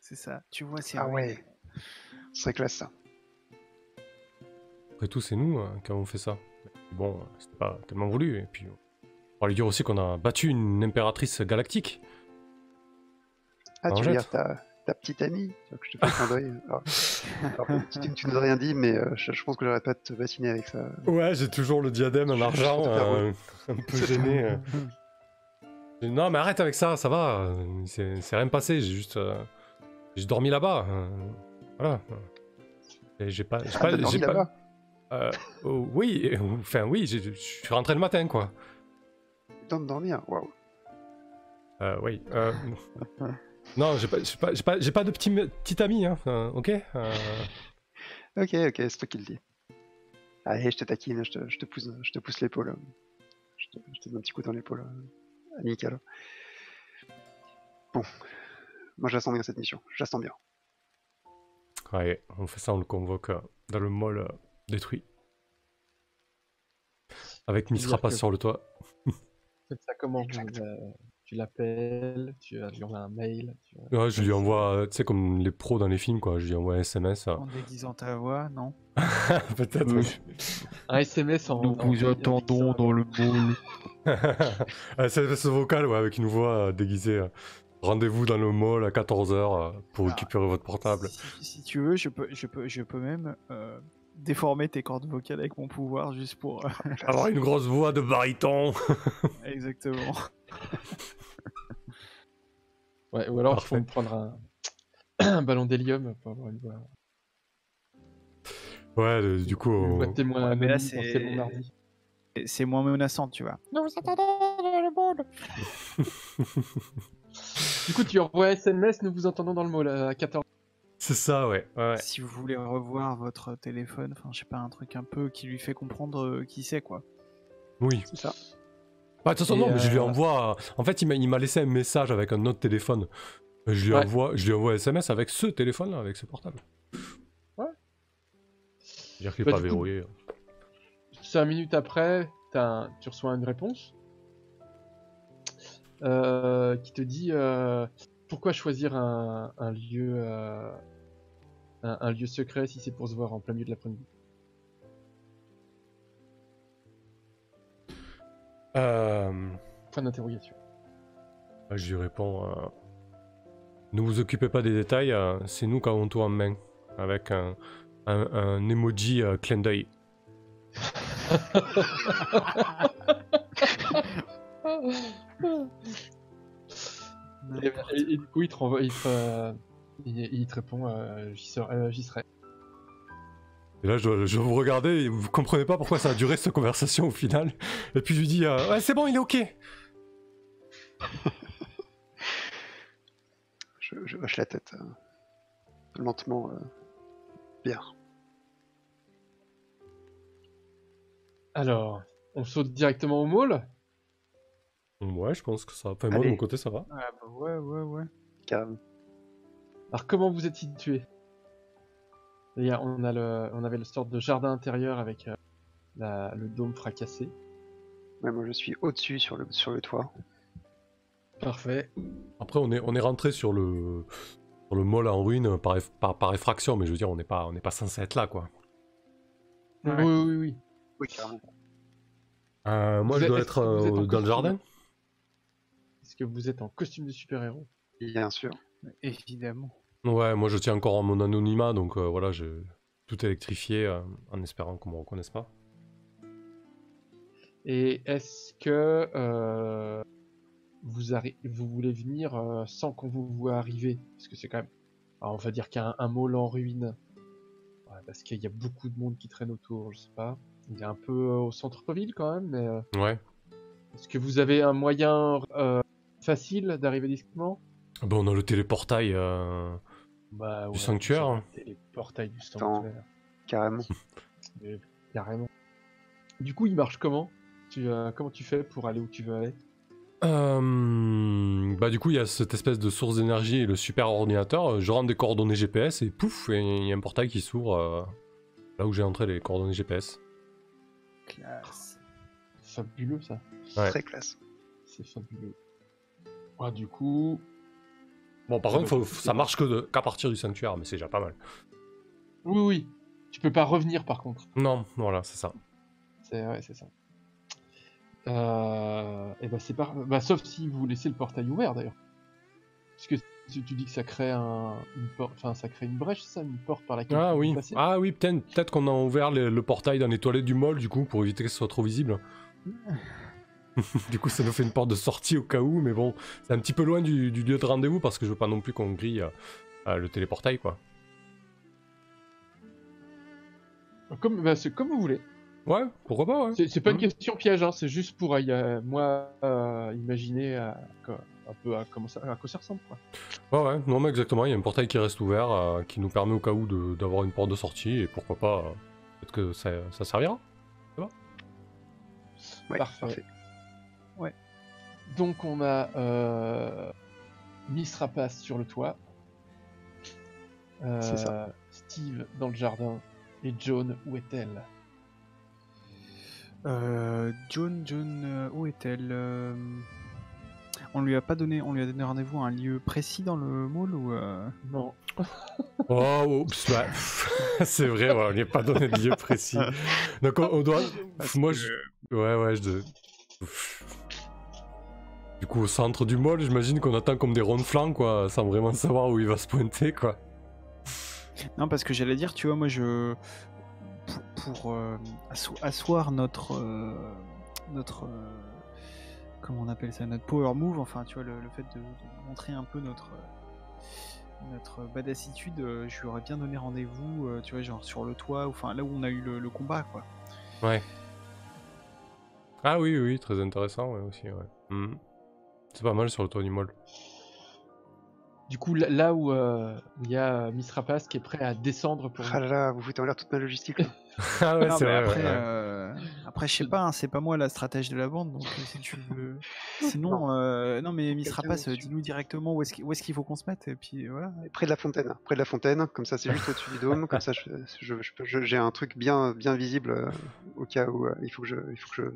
C'est ça, tu vois, c'est Ah ouais. Ce serait classe ça. Après tout, c'est nous euh, qui avons fait ça. Mais bon, c'était pas tellement voulu. Et puis, on pourra lui dire aussi qu'on a battu une impératrice galactique. Ah, tu veux dire ta, ta petite amie je te fasse un d'œil Alors, alors, tu, tu- nous as rien dit, mais euh, je, je pense que j'aurais pas te bassiner avec ça. Ouais, j'ai toujours le diadème en argent, <laughs> euh, un peu gêné. euh. <laughs> Non, mais arrête avec ça, ça va. C'est c'est rien passé, j'ai juste, j'ai dormi là-bas. Voilà. Et j'ai pas, j'ai Ah, pas, j'ai pas- euh, oh, oui, euh, enfin oui, je suis rentré le matin, quoi. Temps de dormir Waouh. Euh, oui. euh, <laughs> non, j'ai pas, j'ai pas, j'ai pas, pas de petit, petit ami, hein. ok. euh, Ok, ok, c'est toi qui le dis. Allez, je te taquine, je te, je te pousse, je te pousse l'épaule. Je te, je te donne un petit coup dans l'épaule. Amical. Bon. Moi, je la sens bien cette mission. Je la sens bien. Ouais, on fait ça, on le convoque euh, dans le mall euh, détruit. Avec Rapace que- sur le toit. <laughs> Ça euh, Tu l'appelles, tu lui envoies un mail. Tu, Ouais, je lui envoie, tu sais, comme les pros dans les films, quoi. Je lui envoie un SMS. euh. En déguisant ta voix, non? <laughs> Peut-être. Oui. <laughs> Un SMS en. Nous vous attendons dans le mall. un SMS vocal, ouais, avec une voix euh, déguisée. Euh. Rendez-vous dans le mall à 14h pour Ah. récupérer votre portable. Si, si tu veux, je peux, je peux, je peux même euh, déformer tes cordes vocales avec mon pouvoir juste pour. euh, <laughs> Avoir une grosse voix de baryton. <laughs> Exactement. <laughs> Ouais, ou alors il faut me prendre un, <clears throat> un ballon d'hélium pour avoir une voix, Ouais, euh, du coup. on- témoin Ouais, mais là, c'est- moins menaçant, tu vois. Nous vous dans le monde. Du coup, tu envoies SMS, nous vous entendons dans le mall à 14 C'est ça, ouais. ouais, ouais. Si vous voulez revoir votre téléphone, enfin, je sais pas, un truc un peu qui lui fait comprendre euh, qui c'est, quoi. Oui. C'est ça. Bah, de toute façon, Et, non, mais je lui euh, envoie. En fait, il m'a- il m'a laissé un message avec un autre téléphone. Je lui, Ouais. envoie, je lui envoie SMS avec ce téléphone-là, avec ce portable. Ouais. C'est-à-dire qu'il Bah, n'est pas du coup- verrouillé. 5 minutes après, t'as un- tu reçois une réponse euh, qui te dit euh, pourquoi choisir un, un lieu euh, un, un lieu secret si c'est pour se voir en plein milieu de l'après-midi? Euh, Point d'interrogation. je lui réponds euh, Ne vous occupez pas des détails, euh, c'est nous qui avons tout en main. Avec un, un, un emoji euh, clin d'œil. <laughs> Et, et- et du coup, il te renvoie, il te, euh, il, il te répond euh, j'y serai. euh, j'y serai. Et là, je, je vous regardais et vous comprenez pas pourquoi ça a duré cette conversation au final. Et puis je lui dis euh, Ouais, c'est bon, il est ok. <laughs> Je, je hoche la tête. euh, lentement. euh, bien. Alors, on saute directement au mall. Ouais, je pense que ça. Enfin, moi de Allez. mon côté, ça va. Ah bah ouais, ouais, ouais. Carrément. Alors, comment vous êtes situé? Il y a- on, a le, on avait le sorte de jardin intérieur avec euh, la- le dôme fracassé. Ouais, moi je suis au-dessus sur le, sur le toit. Parfait. Après, on est, on est rentré sur le, sur le mall en ruine par, eff- par, par effraction, mais je veux dire, on n'est pas, on n'est pas censé être là, quoi. Ouais. Oui, oui, oui. Oui, carrément. Euh, moi, Vous je êtes- dois est-ce être que vous êtes en euh, dans le costume jardin? Est-ce que vous êtes en costume de super-héros Bien sûr. Évidemment. Ouais, moi je tiens encore à mon anonymat, donc euh, voilà, j'ai tout électrifié euh, en espérant qu'on me reconnaisse pas. Et est-ce que euh, vous, arri- vous voulez venir euh, sans qu'on vous voit arriver? Parce que c'est quand même, alors, on va dire qu'il y a un, un mall en ruine. Ouais, parce qu'il y a beaucoup de monde qui traîne autour, je sais pas. Il est un peu euh, au centre-ville quand même, mais euh, Ouais. est-ce que vous avez un moyen euh, facile d'arriver discrètement Bon, on a le téléportail. euh, bah, Du sanctuaire, hein. c'est Les portails du sanctuaire. Carrément. Mais <laughs> Carrément. Du coup, il marche comment? Tu, euh, Comment tu fais pour aller où tu veux aller? Euh, Bah, du coup, il y a cette espèce de source d'énergie et le super ordinateur. Je rentre des coordonnées GPS et pouf, il y a un portail qui s'ouvre euh, là où j'ai entré les coordonnées GPS. Classe. Fabuleux ça. Ouais. Très classe. C'est fabuleux. Ah, du coup, Bon, par contre, faut- ça marche que de- qu'à partir du sanctuaire, mais c'est déjà pas mal. oui, oui. Tu peux pas revenir par contre. Non, voilà, c'est ça. C'est ouais, c'est ça. Euh... Et bah c'est pas. Bah sauf si vous laissez le portail ouvert d'ailleurs. Parce que tu, tu dis que ça crée un, une porte, enfin ça crée une brèche, ça, une porte par laquelle Ah oui, passez. ah oui, peut-être peut qu'on a ouvert le, le portail dans les toilettes du mall, du coup, pour éviter que ce soit trop visible. <laughs> <laughs> du coup, ça nous fait une porte de sortie au cas où, mais bon, c'est un petit peu loin du, du lieu de rendez-vous parce que je veux pas non plus qu'on grille euh, euh, le téléportail, quoi. Comme, bah, c'est comme vous voulez. Ouais, pourquoi pas, ouais. C'est c'est pas une Mhm. question piège, hein, c'est juste pour euh, moi euh, imaginer euh, quoi- un peu à, comment ça, à quoi ça ressemble. Quoi. Ouais, ouais, non, mais exactement, il y a un portail qui reste ouvert, euh, qui nous permet au cas où de- d'avoir une porte de sortie, et pourquoi pas, euh, peut-être que ça, ça servira. Ouais, Parfait. parfait. Donc on a euh, Miss Rapace sur le toit, C'est ça. euh, Steve dans le jardin et Joan où est-elle? Euh, John, John, euh, où est-elle? Euh, On lui a pas donné, on lui a donné rendez-vous à un lieu précis dans le mall ou euh, Non. <laughs> Oh, oups, ouais. <laughs> c'est vrai, ouais, on n'y a pas donné de lieu précis. <laughs> Donc on, on doit. Parce Moi, que- je. Ouais, ouais, je. Du coup, au centre du mall, j'imagine qu'on attend comme des ronds de flanc, quoi, sans vraiment savoir où il va se pointer, quoi. Non, parce que j'allais dire, tu vois, moi je. Pour, pour, euh, asseoir notre. euh, notre. euh, comment on appelle ça Notre power move, enfin, tu vois, le, le fait de, de montrer un peu notre. euh, notre badassitude, euh, je lui aurais bien donné rendez-vous, tu vois, genre sur le toit, ou enfin là où on a eu le, le combat, quoi. Ouais. Ah oui, oui, très intéressant, ouais, aussi, ouais. Mhm. C'est pas mal sur le toit du mall. Du coup là, là où euh, il y a Miss Rapace qui est prêt à descendre pour. Ah là là, vous foutez en l'air toute ma logistique. là. <laughs> ah ouais, c'est vrai, après, ouais, euh, après, je sais pas, hein, c'est pas moi la stratège de la bande, donc euh, si tu veux. Sinon, euh, non, mais Miss Quelqu'un Rapace, là-dessus. dis-nous directement où est-ce qu'il faut qu'on se mette, et puis voilà. Près de la fontaine. Près de la fontaine, comme ça c'est juste au-dessus du dôme, comme ça je- je- je je- j'ai un truc bien, bien visible euh, au cas où euh, il faut que je, il faut que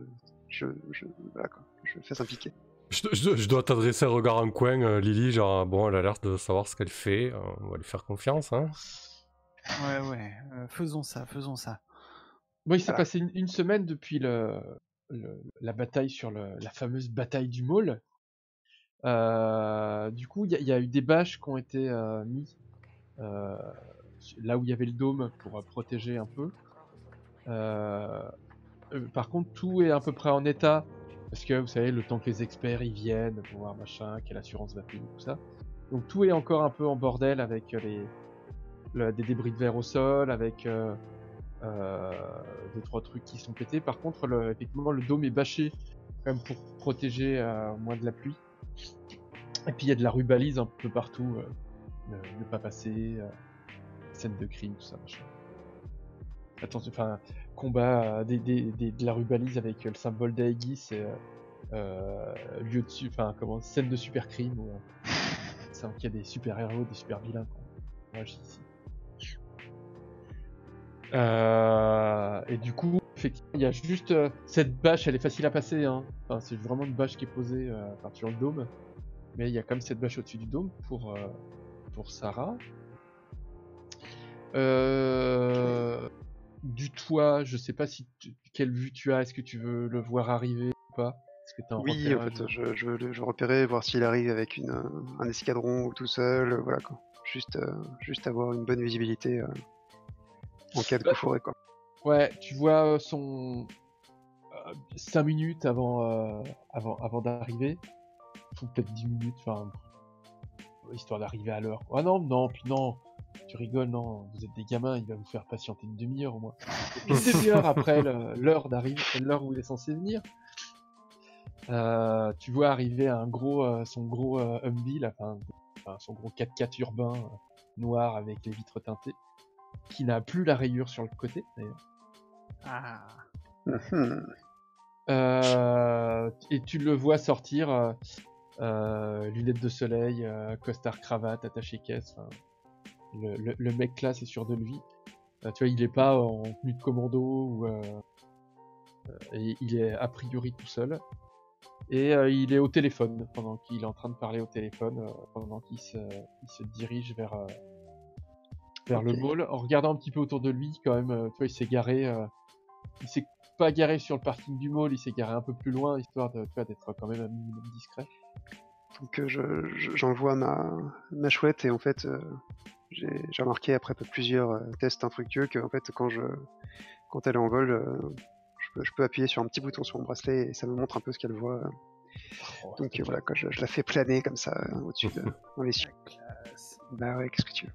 je, je, je, voilà, quoi, je fasse un piqué. Je, je- je dois t'adresser un regard en coin, euh, Lily, genre, bon, elle a l'air de savoir ce qu'elle fait, euh, on va lui faire confiance, hein. Ouais, ouais, euh, faisons ça, faisons ça. Bon, il s'est Voilà. passé une, une semaine depuis le, le- la bataille sur le, la fameuse bataille du mall. Euh, du coup, il y, a- il y a eu des bâches qui ont été euh, mis euh, là où il y avait le dôme pour euh, protéger un peu. Euh, euh, par contre, tout est à peu près en état parce que vous savez, le temps que les experts y viennent, pour voir machin, quelle assurance va payer, tout ça. Donc tout est encore un peu en bordel avec les, le- des débris de verre au sol, avec euh, euh, deux trois trucs qui sont pétés. Par contre, le, effectivement, le dôme est bâché quand même pour protéger euh, au moins de la pluie. Et puis il y a de la rubalise un peu partout, euh, ne, ne pas passer, euh, scène de crime, tout ça, machin. Attention, enfin, combat euh, des, des, des- de la rubalise avec euh, le symbole d'Aegis et euh, lieu de, enfin, comment, scène de super crime où c'est <laughs> qu'il y a des super héros, des super vilains. Quoi. Moi, j'y ici. Euh, et du coup, effectivement, il y a juste euh, cette bâche, elle est facile à passer. Hein. Enfin, c'est vraiment une bâche qui est posée euh, sur le dôme. Mais il y a quand même cette bâche au-dessus du dôme pour, pour Sarah. Du toit, je sais pas si tu- quelle vue tu as, est-ce que tu veux le voir arriver ou pas? Que un Oui, en fait, je, je, veux le- repérer, voir s'il arrive avec une, un escadron ou tout seul, euh, voilà quoi. Juste, euh, juste avoir une bonne visibilité euh, en cas de Bah, coup fourré quoi. Ouais, tu vois son 5 minutes avant avant avant d'arriver, ou peut-être 10 minutes, enfin histoire d'arriver à l'heure. Ah non, non, puis non, tu rigoles, non, vous êtes des gamins, il va vous faire patienter une demi-heure au moins. <laughs> Une demi-heure après l'heure d'arrivée, l'heure où il est censé venir. Euh, tu vois arriver un gros, euh, son gros euh, Humvee, là, enfin, enfin, son gros 4x4 urbain euh, noir avec les vitres teintées, qui n'a plus la rayure sur le côté. d'ailleurs. Ah. Et tu le vois sortir, lunettes de soleil, costard cravate, attaché caisse. Le, le, le mec classe est sûr de lui. Euh, tu vois, il est pas en tenue de commando ou euh, euh, et il est a priori tout seul. Et euh, il est au téléphone pendant qu'il est en train de parler au téléphone, euh, pendant qu'il se, il se dirige vers vers le mall, en regardant un petit peu autour de lui, quand même. tu vois, il s'est garé. euh, il s'est pas garé sur le parking du mall, il s'est garé un peu plus loin, histoire de, tu vois, d'être quand même un minimum discret. Donc euh, je- je- j'envoie ma, ma chouette et en fait euh, j'ai remarqué après plusieurs euh, tests infructueux que en fait quand je quand elle est en vol je, peux, je peux appuyer sur un petit bouton sur mon bracelet et ça me montre un peu ce qu'elle voit. Oh, Donc euh, voilà quoi, je, je la fais planer comme ça euh, au-dessus de, <laughs> dans les cieux. Classe. Bah ouais, qu'est-ce que tu veux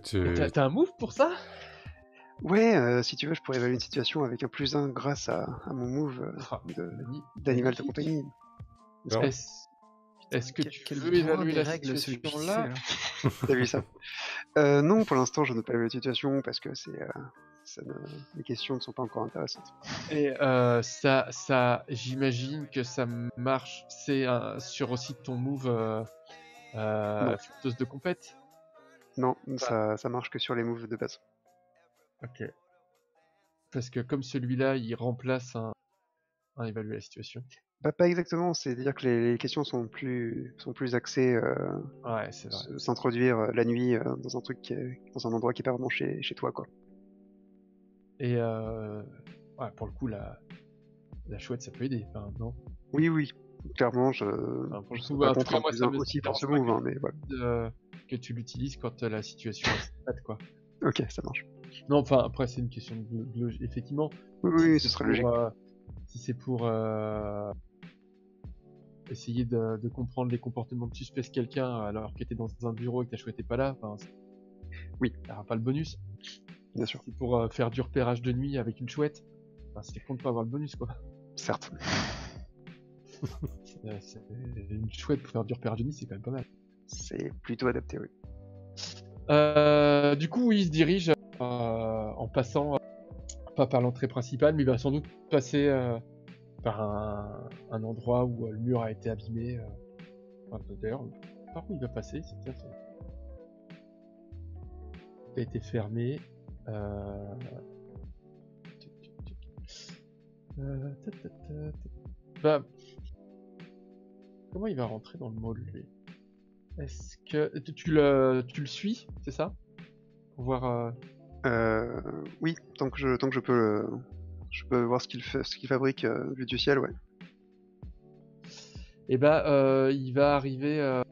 tu- T'as un move pour ça? Ouais, euh, si tu veux, je pourrais évaluer une situation avec un plus 1 grâce à, à mon move euh, Ah, de- d'animal de compagnie. Est-ce que tu veux évaluer la règles, situation là là. T'as vu ça? Euh, Non, pour l'instant, je ne pas évaluer la situation parce que c'est, euh, ne- les questions ne sont pas encore intéressantes. Et euh, ça, ça j'imagine que ça marche. C'est sur aussi ton move euh, euh, de compète? Non, ça, ça marche que sur les moves de base. Ok. Parce que comme celui-là, il remplace un, un évaluer la situation. Bah, pas exactement, c'est-à-dire que les, les questions sont plus, sont plus axées euh, Ouais, s'introduire euh, la nuit euh, dans un truc, qui est- dans un endroit qui est pas vraiment chez, chez toi, quoi. Et euh, ouais, pour le coup, la, la chouette, ça peut aider. Enfin, non? Oui, oui, clairement, je, Enfin, pour je contre cas, un moi, ça aussi pour ce move, hein, mais voilà. Que tu l'utilises quand la situation est plate, quoi. Ok, ça marche. Non, enfin, après, c'est une question de glo- Effectivement, Oui, oui, c'est ce serait logique. si c'est pour essayer de, de comprendre les comportements de suspect de quelqu'un alors que t'es dans un bureau et que ta chouette est pas là, enfin, Oui. t'auras pas le bonus. Bien sûr. Pour euh, faire du repérage de nuit avec une chouette, enfin, c'est con de pas avoir le bonus, quoi. Certes. <laughs> Euh, Une chouette pour faire du repérage de nuit, c'est quand même pas mal. C'est plutôt adapté, oui. Euh, du coup, oui, il se dirige euh, en passant, pas par l'entrée principale, mais il va sans doute passer par un, endroit où euh, le mur a été abîmé. euh. Enfin, D'ailleurs, par où il va passer c'est ça, a été fermé. Comment il va rentrer dans le mall, lui? Est-ce que tu, le, tu le suis, c'est ça? Pour voir. euh, oui, tant que je, tant que je peux, je peux voir ce qu'il ce qu'il fabrique euh, vu du ciel, ouais. Et bah, euh, il va arriver euh,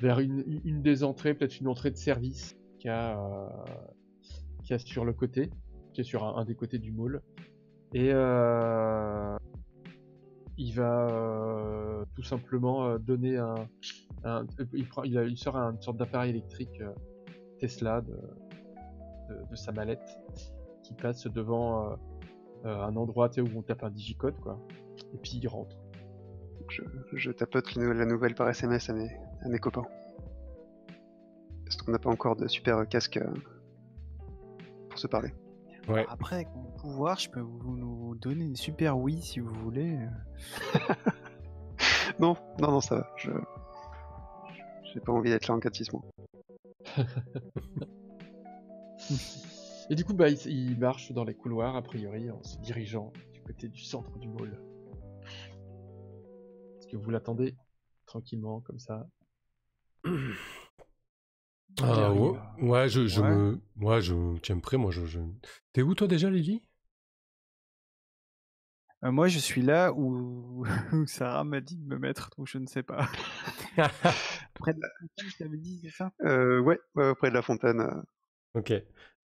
vers une, des entrées, peut-être une entrée de service qui a, qui a sur le côté, qui est sur un, des côtés du mall. Et il va tout simplement donner un, il, sort une sorte d'appareil électrique Tesla de, de, sa mallette qui passe devant un endroit où on tape un digicode quoi. Et puis il rentre. Je, je tapote la nouvelle par SMS à mes, à mes copains. Parce qu'on n'a pas encore de super casque euh, pour se parler. Ouais. Après, avec mon pouvoir, je peux vous nous donner une super oui si vous voulez. <laughs> Non, non, non, ça va. Je, j'ai pas envie d'être là en 4-6 mois. <laughs> Et du coup, bah, il, il marche dans les couloirs, a priori, en se dirigeant du côté du centre du mall. Est-ce que vous l'attendez tranquillement, comme ça? Ah, ouais, ouais, je, je Ouais. me. Ouais, je me tiens prêt, moi. Je, je... T'es où, toi, déjà, Lily? Euh, moi, je suis là où, <laughs> où Sarah m'a dit de me mettre, donc je ne sais pas. <laughs> Près de la fontaine, je t'avais dit, c'est ça? Euh, ouais, ouais, près de la fontaine. Ok.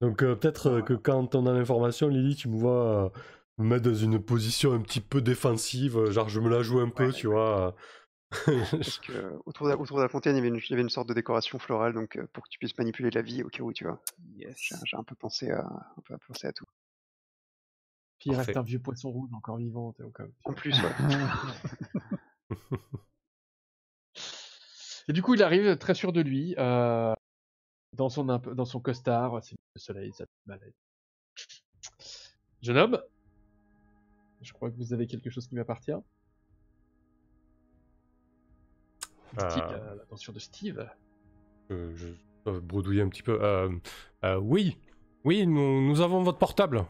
Donc, euh, peut-être euh, que quand on a l'information, Lily, tu me vois euh, me mettre dans une position un petit peu défensive. Genre, je me la joue un peu, Ouais. tu vois. <laughs> Parce que autour, de la, autour de la fontaine, il y avait une, il y avait une sorte de décoration florale, donc euh, pour que tu puisses manipuler la vie au cas où, tu vois. Yes. J'ai un peu pensé à, un peu pensé à tout. Puis il reste un vieux poisson rouge encore vivant, au cas où. En plus, ouais. <laughs> Et du coup, il arrive très sûr de lui, euh, dans, son, dans son costard, c'est le soleil, ça fait mal. Jeune homme, je crois que vous avez quelque chose qui m'appartient. Euh. à l'attention de Steve. Euh, je dois bredouiller un petit peu. Euh, euh, oui, oui, nous, nous avons votre portable.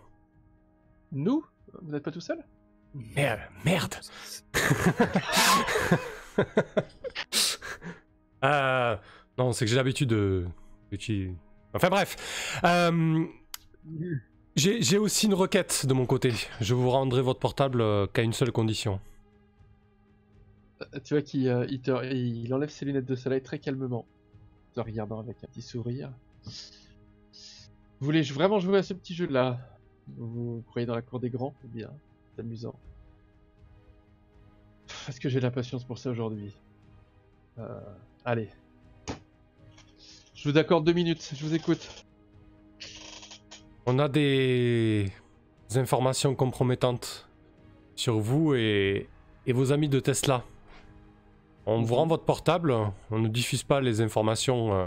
Nous? Vous n'êtes pas tout seul? Merde, merde. <laughs> <laughs> Euh, non, c'est que j'ai l'habitude de. Enfin bref. Euh, j'ai aussi une requête de mon côté. Je vous rendrai votre portable euh, qu'à une seule condition. Euh, Tu vois qu'il il enlève ses lunettes de soleil très calmement, te regardant avec un petit sourire. Vous voulez vraiment jouer à ce petit jeu-là? Vous croyez dans la cour des grands? Bien, c'est amusant. Est-ce que j'ai la patience pour ça aujourd'hui? Allez. Je vous accorde deux minutes, je vous écoute. On a des informations compromettantes sur vous et, vos amis de Tesla. On vous rend votre portable, on ne diffuse pas les informations euh,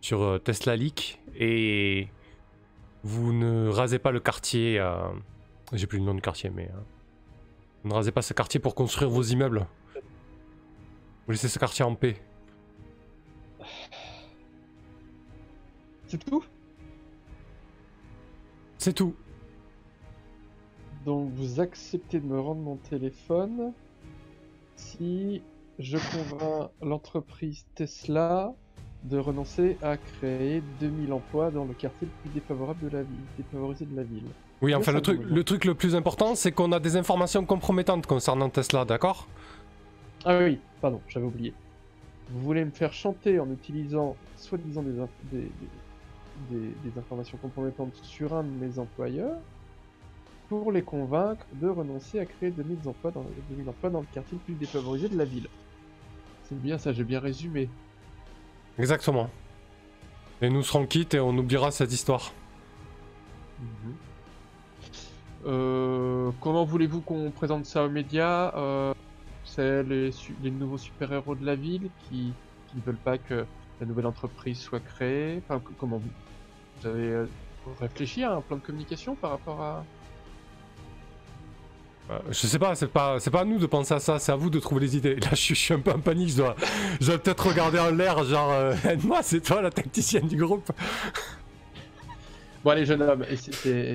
sur euh, Tesla Leak et vous ne rasez pas le quartier. euh, J'ai plus le nom du quartier, mais vous ne rasez pas ce quartier pour construire vos immeubles. Vous laissez ce quartier en paix. C'est tout? C'est tout. Donc vous acceptez de me rendre mon téléphone si je convainc l'entreprise Tesla de renoncer à créer 2000 emplois dans le quartier le plus défavorable de la ville, défavorisé de la ville. Oui, enfin, le truc, le truc le plus important, c'est qu'on a des informations compromettantes concernant Tesla, d'accord? Ah oui, pardon, j'avais oublié. Vous voulez me faire chanter en utilisant soi-disant des, des- des- des informations compromettantes sur un de mes employeurs pour les convaincre de renoncer à créer 2000 emplois dans, 2000 emplois dans le quartier le plus défavorisé de la ville. C'est bien ça, j'ai bien résumé. Exactement. Et nous serons quittes et on oubliera cette histoire. Euh, comment voulez-vous qu'on présente ça aux médias Euh, C'est les, nouveaux super-héros de la ville qui, qui ne veulent pas que la nouvelle entreprise soit créée? Enfin, comment vous, vous avez euh, réfléchi à un plan de communication par rapport à... Euh, je sais pas, c'est pas, c'est pas à nous de penser à ça, c'est à vous de trouver les idées. <laughs> Là, je suis, je suis un peu en panique, je dois, je dois peut-être regarder en l'air, genre, euh, <laughs> aide-moi, c'est toi la tacticienne du groupe. <laughs> Bon allez jeune homme, et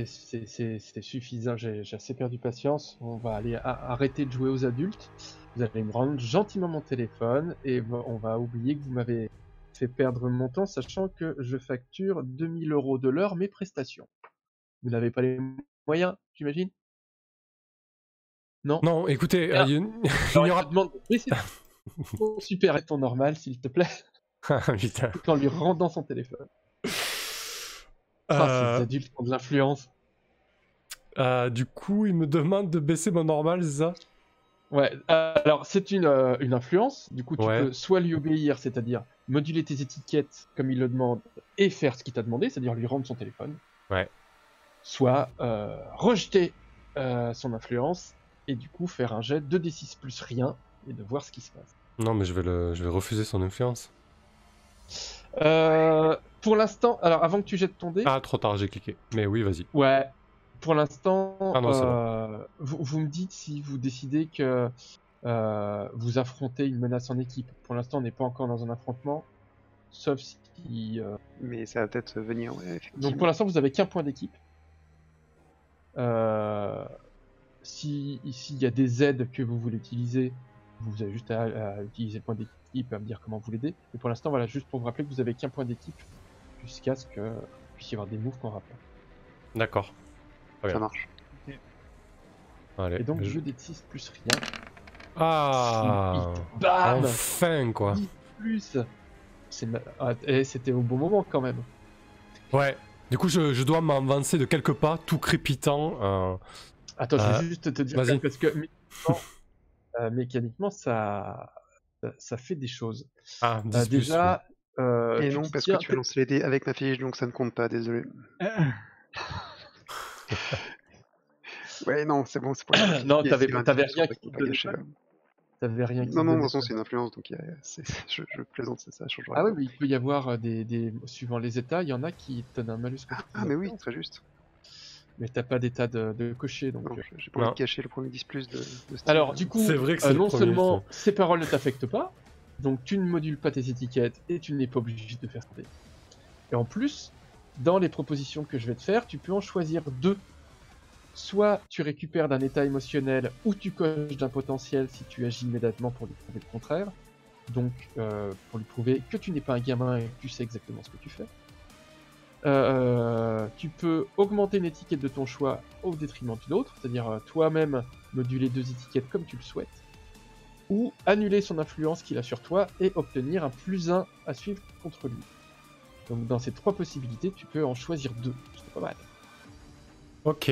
c'est- suffisant, j'ai assez perdu patience. On va aller arrêter de jouer aux adultes. Vous allez me rendre gentiment mon téléphone et on va oublier que vous m'avez fait perdre mon temps, sachant que je facture 2000 euros de l'heure mes prestations. Vous n'avez pas les moyens, j'imagine? Non? Non, écoutez, Ah. euh, il y <laughs> aura... demande de <laughs> ton super et ton normal, s'il te plaît, Ah, putain. <laughs> tout en lui rendant son téléphone. Ah, Euh, ces adultes ont de l'influence. euh, du coup, il me demande de baisser mon normal, c'est ça? Ouais, alors c'est une, euh, une influence, du coup tu Ouais. peux soit lui obéir, c'est-à-dire moduler tes étiquettes comme il le demande et faire ce qu'il t'a demandé, c'est-à-dire lui rendre son téléphone. Ouais. Soit euh, rejeter euh, son influence et du coup faire un jet 2d6 plus rien et de voir ce qui se passe. Non, mais je vais, le, je vais refuser son influence. Pour l'instant, alors avant que tu jettes ton dé, Ah, trop tard, j'ai cliqué. Mais oui, vas-y. ouais, pour l'instant, Ah euh, vous, vous me dites si vous décidez que euh, vous affrontez une menace en équipe. Pour l'instant, on n'est pas encore dans un affrontement, sauf si. euh, Mais ça va peut-être venir, ouais. Donc pour l'instant, vous avez qu'un point d'équipe. Euh, si s'il y a des aides que vous voulez utiliser, vous avez juste à, à utiliser le point d'équipe, à me dire comment vous l'aider. Mais pour l'instant, voilà, juste pour vous rappeler que vous avez qu'un point d'équipe jusqu'à ce que vous puissiez avoir des moves qu'on rappelle. D'accord. Ça marche. Allez. Et donc, je- jeu des 6 plus rien. Ah Bam Enfin quoi. 10 plus ah, et c'était au bon moment quand même. Ouais. Du coup, je, je dois m'avancer de quelques pas, tout crépitant. euh, Attends, je Euh, vais juste te dire vas-y. parce que mécaniquement, <laughs> euh, mécaniquement, ça, ça, ça fait des choses. Ah, Euh, 10 plus, déjà, euh, Et non, parce que tu as lancé les dés avec ma fiche, donc ça ne compte pas, désolé. <laughs> <laughs> Ouais, non, c'est bon, c'est pour les <coughs> Non, t'avais- rien qui te. T'avais rien Non, non, de façon, ça. c'est une influence, donc y a- je, je plaisante, c'est ça, changera Ah oui, mais il peut y avoir euh, des, des suivant les états, il y en a qui te donnent un malus. Ah, mais oui, très juste. Mais t'as pas d'état de, de cocher, donc. Euh. j'ai pas envie de cacher le premier 10 plus de. Alors, du coup, C'est vrai que c'est euh, non seulement ça. ces paroles ne t'affectent pas, donc tu ne modules pas tes étiquettes et tu n'es pas obligé de faire ça. Et en plus, dans les propositions que je vais te faire, tu peux en choisir deux. Soit tu récupères d'un état émotionnel ou tu coches d'un potentiel si tu agis immédiatement pour lui prouver le contraire. Donc, euh, pour lui prouver que tu n'es pas un gamin et que tu sais exactement ce que tu fais. Euh, tu peux augmenter une étiquette de ton choix au détriment d'une autre, c'est-à-dire euh, toi-même moduler deux étiquettes comme tu le souhaites, ou annuler son influence qu'il a sur toi et obtenir un plus 1 à suivre contre lui. Donc dans ces trois possibilités, tu peux en choisir deux. C'est pas mal. Ok.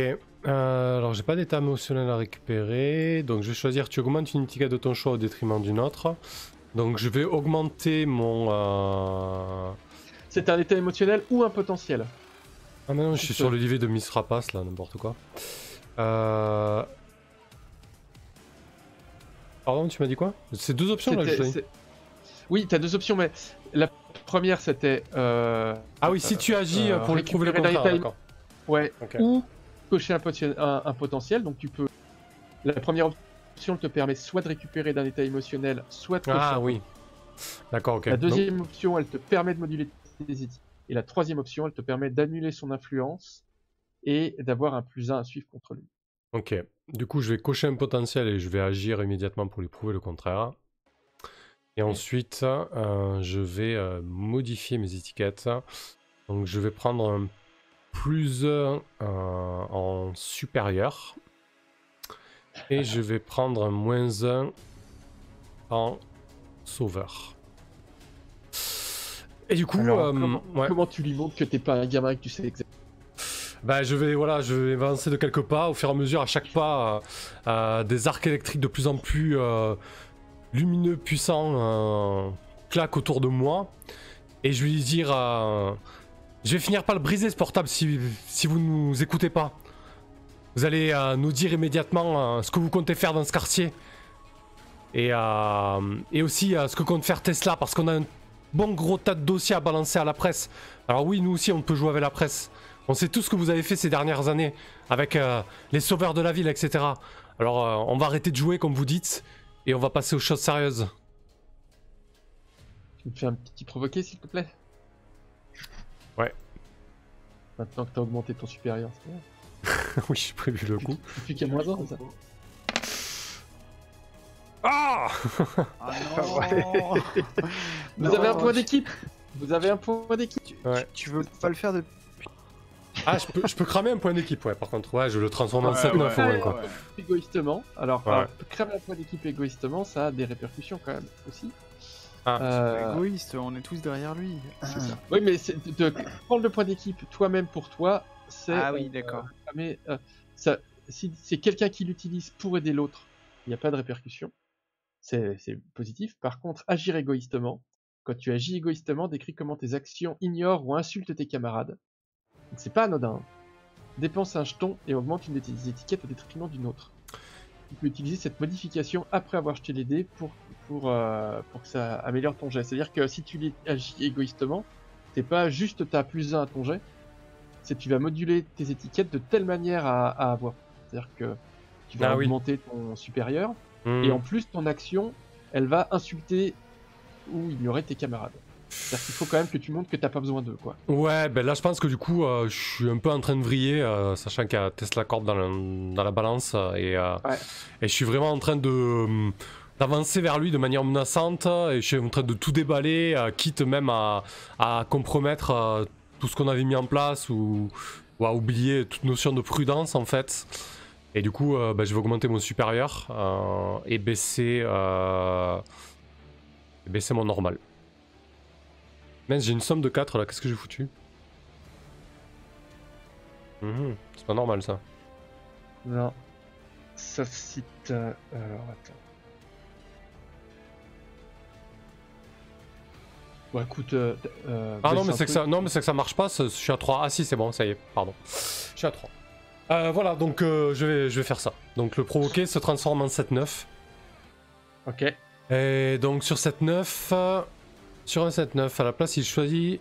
Euh, alors, j'ai pas d'état émotionnel à récupérer. Donc, je vais choisir tu augmentes une étiquette de ton choix au détriment d'une autre. Donc, je vais augmenter mon. euh, C'est un état émotionnel ou un potentiel? Ah, mais non, je suis sur le livret de Miss Rapace là, n'importe quoi. Euh. Pardon, tu m'as dit quoi? C'est deux options là que je Oui, tu as deux options, mais la première c'était euh, Ah oui, si tu agis euh, pour lui prouver le d'accord. ouais, ou cocher un, potien- un- un potentiel. Donc tu peux. La première option te permet soit de récupérer d'un état émotionnel, soit de cocher Ah oui. D'accord, ok. La Donc- deuxième option, elle te permet de moduler tes étiquettes. Et la troisième option, elle te permet d'annuler son influence et d'avoir un plus 1 à suivre contre lui. Ok. Du coup, je vais cocher un potentiel et je vais agir immédiatement pour lui prouver le contraire. Et ensuite, euh, je vais euh, modifier mes étiquettes. Donc, je vais prendre un plus 1 en supérieur. Et je vais prendre un moins 1 en sauveur. Et du coup, Alors, euh, comment, ouais. comment tu lui montres que t'es pas un gamin et que tu sais exactement Bah, je vais voilà, je vais avancer de quelques pas au fur et à mesure à chaque pas euh, euh, des arcs électriques de plus en plus euh, lumineux, puissants euh, claquent autour de moi et je vais lui dire euh, je vais finir par le briser ce portable si, si vous nous écoutez pas. Vous allez euh, nous dire immédiatement ce que vous comptez faire dans ce quartier et, aussi ce que compte faire Tesla parce qu'on a un bon gros tas de dossiers à balancer à la presse. Alors oui, nous aussi on peut jouer avec la presse. On sait tout ce que vous avez fait ces dernières années avec les sauveurs de la ville, etc. Alors on va arrêter de jouer comme vous dites et on va passer aux choses sérieuses. Tu me fais un petit provoqué, s'il te plaît Ouais. Maintenant que t'as augmenté ton supérieur, c'est bon. <laughs> oui, j'ai prévu le coup. Plus qu'à moins 1, ça Ah Ah <laughs> ouais. non Vous avez un point tu- d'équipe? Vous avez un point d'équipe? Ouais. Tu veux pas le faire de. <laughs> Ah, je peux, je peux cramer un point d'équipe, ouais, par contre. Ouais, je le transforme en Ouais, 7-9 ouais, au moins, ouais, quoi. Égoïstement. Alors, Ouais. euh, cramer un point d'équipe égoïstement, ça a des répercussions quand même aussi. Ah, Euh, Égoïste, on est tous derrière lui. Ça. Oui, mais c'est de, de prendre le point d'équipe toi-même pour toi, c'est. Ah oui, euh, d'accord. mais euh, ça, si c'est quelqu'un qui l'utilise pour aider l'autre, il n'y a pas de répercussion. C'est c'est positif. Par contre, agir égoïstement, quand tu agis égoïstement, décris comment tes actions ignorent ou insultent tes camarades. Donc, C'est pas anodin. Dépense un jeton et augmente une de tes étiquettes au détriment d'une autre. Tu peux utiliser cette modification après avoir jeté les dés pour, pour, euh, pour que ça améliore ton jet. C'est-à-dire que si tu agis égoïstement, c'est pas juste t'as plus 1 à ton jet, c'est que tu vas moduler tes étiquettes de telle manière à, à avoir. C'est-à-dire que tu vas Ah oui. augmenter ton supérieur, hmm. et en plus ton action, elle va insulter ou ignorer tes camarades. C'est-à-dire qu'il faut quand même que tu montres que t'as pas besoin d'eux, quoi. Ouais, ben là je pense que du coup euh, je suis un peu en train de vriller, euh, sachant qu'il y a Tesla Corp dans la, dans la balance euh, et, euh, Ouais. et je suis vraiment en train de, d'avancer vers lui de manière menaçante et je suis en train de tout déballer, euh, quitte même à, à compromettre euh, tout ce qu'on avait mis en place ou, ou à oublier toute notion de prudence en fait. Et du coup, euh, bah, je vais augmenter mon supérieur euh, et baisser, euh, et baisser mon normal. Mais j'ai une somme de 4 là, qu'est-ce que j'ai foutu Mhm, C'est pas normal ça. Non. Sauf si t'as... Alors, attends. Bon, écoute... Euh, euh, Ah non mais c'est que ça, non mais c'est que ça marche pas. Je suis à 3. Ah si c'est bon, ça y est. Pardon. Je suis à 3. Euh, voilà donc je vais je vais faire ça. Donc le provoquer se transforme en 7-9. Ok. Et donc sur 7-9, euh, sur un 7-9 à la place il choisit,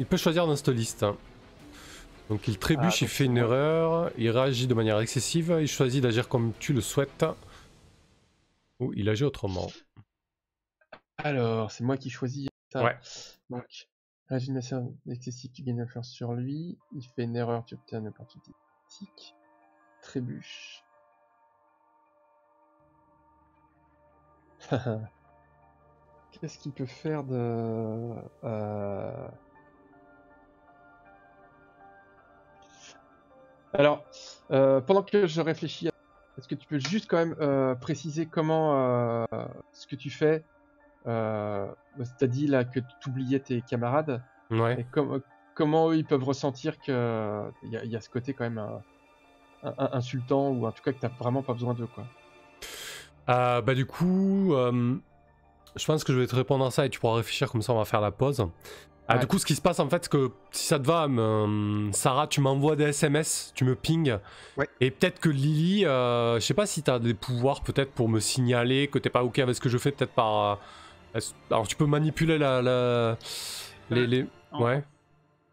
il peut choisir dans cette liste. Donc il trébuche, Ah, il fait une erreur, il réagit de manière excessive, il choisit d'agir comme tu le souhaites. Ou il agit autrement. Alors, c'est moi qui choisis ça. Ouais. Donc, résignation excessive, tu gagnes influence sur lui. Il fait une erreur, tu obtiens une opportunité critique. Trébuche. <laughs> Qu'est-ce qu'il peut faire de... euh, Alors, euh, pendant que je réfléchis, est-ce que tu peux juste quand même euh, préciser comment ce que tu fais T'as dit là que tu oubliais tes camarades. Ouais. Et com- comment eux ils peuvent ressentir que il y, a- il y a ce côté quand même insultant ou en tout cas que t'as vraiment pas besoin d'eux quoi. Euh, bah du coup, je pense que je vais te répondre à ça et tu pourras réfléchir comme ça on va faire la pause. Ah, Ouais. du coup, ce qui se passe en fait, c'est que si ça te va, euh, Sarah, tu m'envoies des SMS, tu me ping. Ouais. Et peut-être que Lily, euh, je sais pas si t'as des pouvoirs peut-être pour me signaler que t'es pas ok avec ce que je fais, peut-être par. euh, alors tu peux manipuler la. la- les, les- En- Ouais.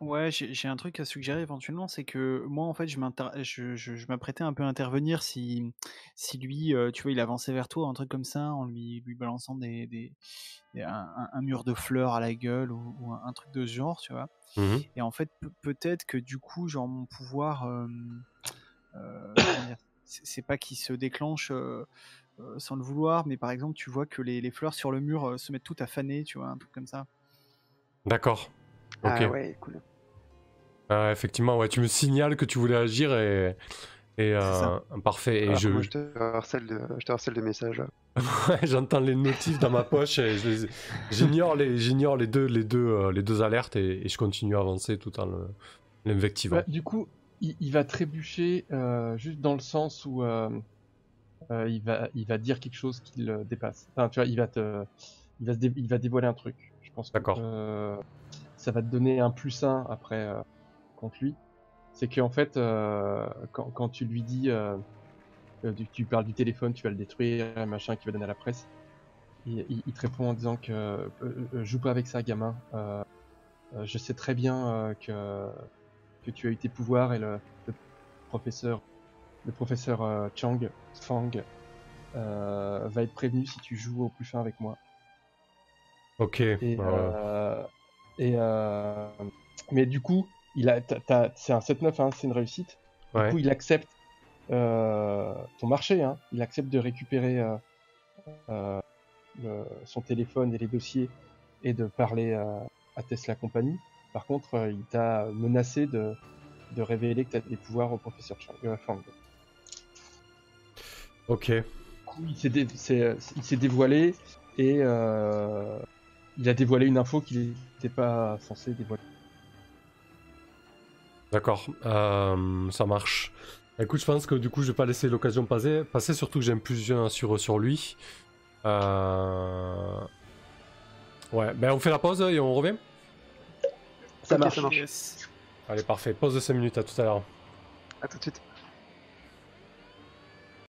Ouais, j'ai un truc à suggérer éventuellement, c'est que moi en fait je m'inter- je, je- je m'apprêtais un peu à intervenir si, si lui, euh, tu vois, il avançait vers toi, un truc comme ça, en lui, lui balançant des, des- des- un, mur de fleurs à la gueule ou, ou un, un truc de ce genre, tu vois. Mhm. Et en fait, pe- peut-être que du coup, genre mon pouvoir, euh, <coughs> euh, c'est pas qu'il se déclenche sans le vouloir, mais par exemple, tu vois que les, les fleurs sur le mur se mettent toutes à faner, tu vois, un truc comme ça. D'accord. Ok. Ah ouais, cool. Euh, effectivement, ouais, tu me signales que tu voulais agir et. Et euh, ça. parfait. Et Alors, je, moi, je te harcèle de, je te harcèle de messages. <laughs> j'entends les notifs dans ma poche et les- j'ignore les, j'ignore les deux, les deux, euh, les deux alertes et, et je continue à avancer tout en le- l'invectivant. Bah, du coup, il, il va trébucher euh, juste dans le sens où euh, euh, il va il va dire quelque chose qui le dépasse. Enfin, tu vois, il va te il va se dé- il va dévoiler un truc. Je pense. D'accord. Ça va te donner un plus 1 après euh, contre lui. C'est qu'en fait, euh, quand, quand tu lui dis, euh, euh, tu, tu parles du téléphone, tu vas le détruire, machin, qui va donner à la presse, il, il- il te répond en disant que euh, joue pas avec ça, gamin. Euh, euh, je sais très bien euh, que que tu as eu tes pouvoirs et le, le professeur le professeur euh, Chang Fang euh, va être prévenu si tu joues au plus fin avec moi. Ok. Et, ouais. euh, et euh, mais du coup, il a, c'est un 7-9, hein, c'est une réussite. Du Ouais. coup, il accepte euh, ton marché, hein, il accepte de récupérer euh, euh, le- son téléphone et les dossiers et de parler à Tesla Company. Par contre, il t'a menacé de, de révéler que tu as des pouvoirs au professeur Chang, euh, Fang. Ok. Du coup, il s'est dé- c'est- il s'est dévoilé et euh, il a dévoilé une info qu'il n'était pas censé dévoiler. D'accord. Euh, ça marche. Écoute, je pense que du coup, je vais pas laisser l'occasion passer, passer surtout que j'aime plusieurs sur, sur lui. Euh... Ouais, ben on fait la pause et on revient Ça marche. ça marche. Yes. Allez, parfait. Pause de 5 minutes, à tout à l'heure. À tout de suite.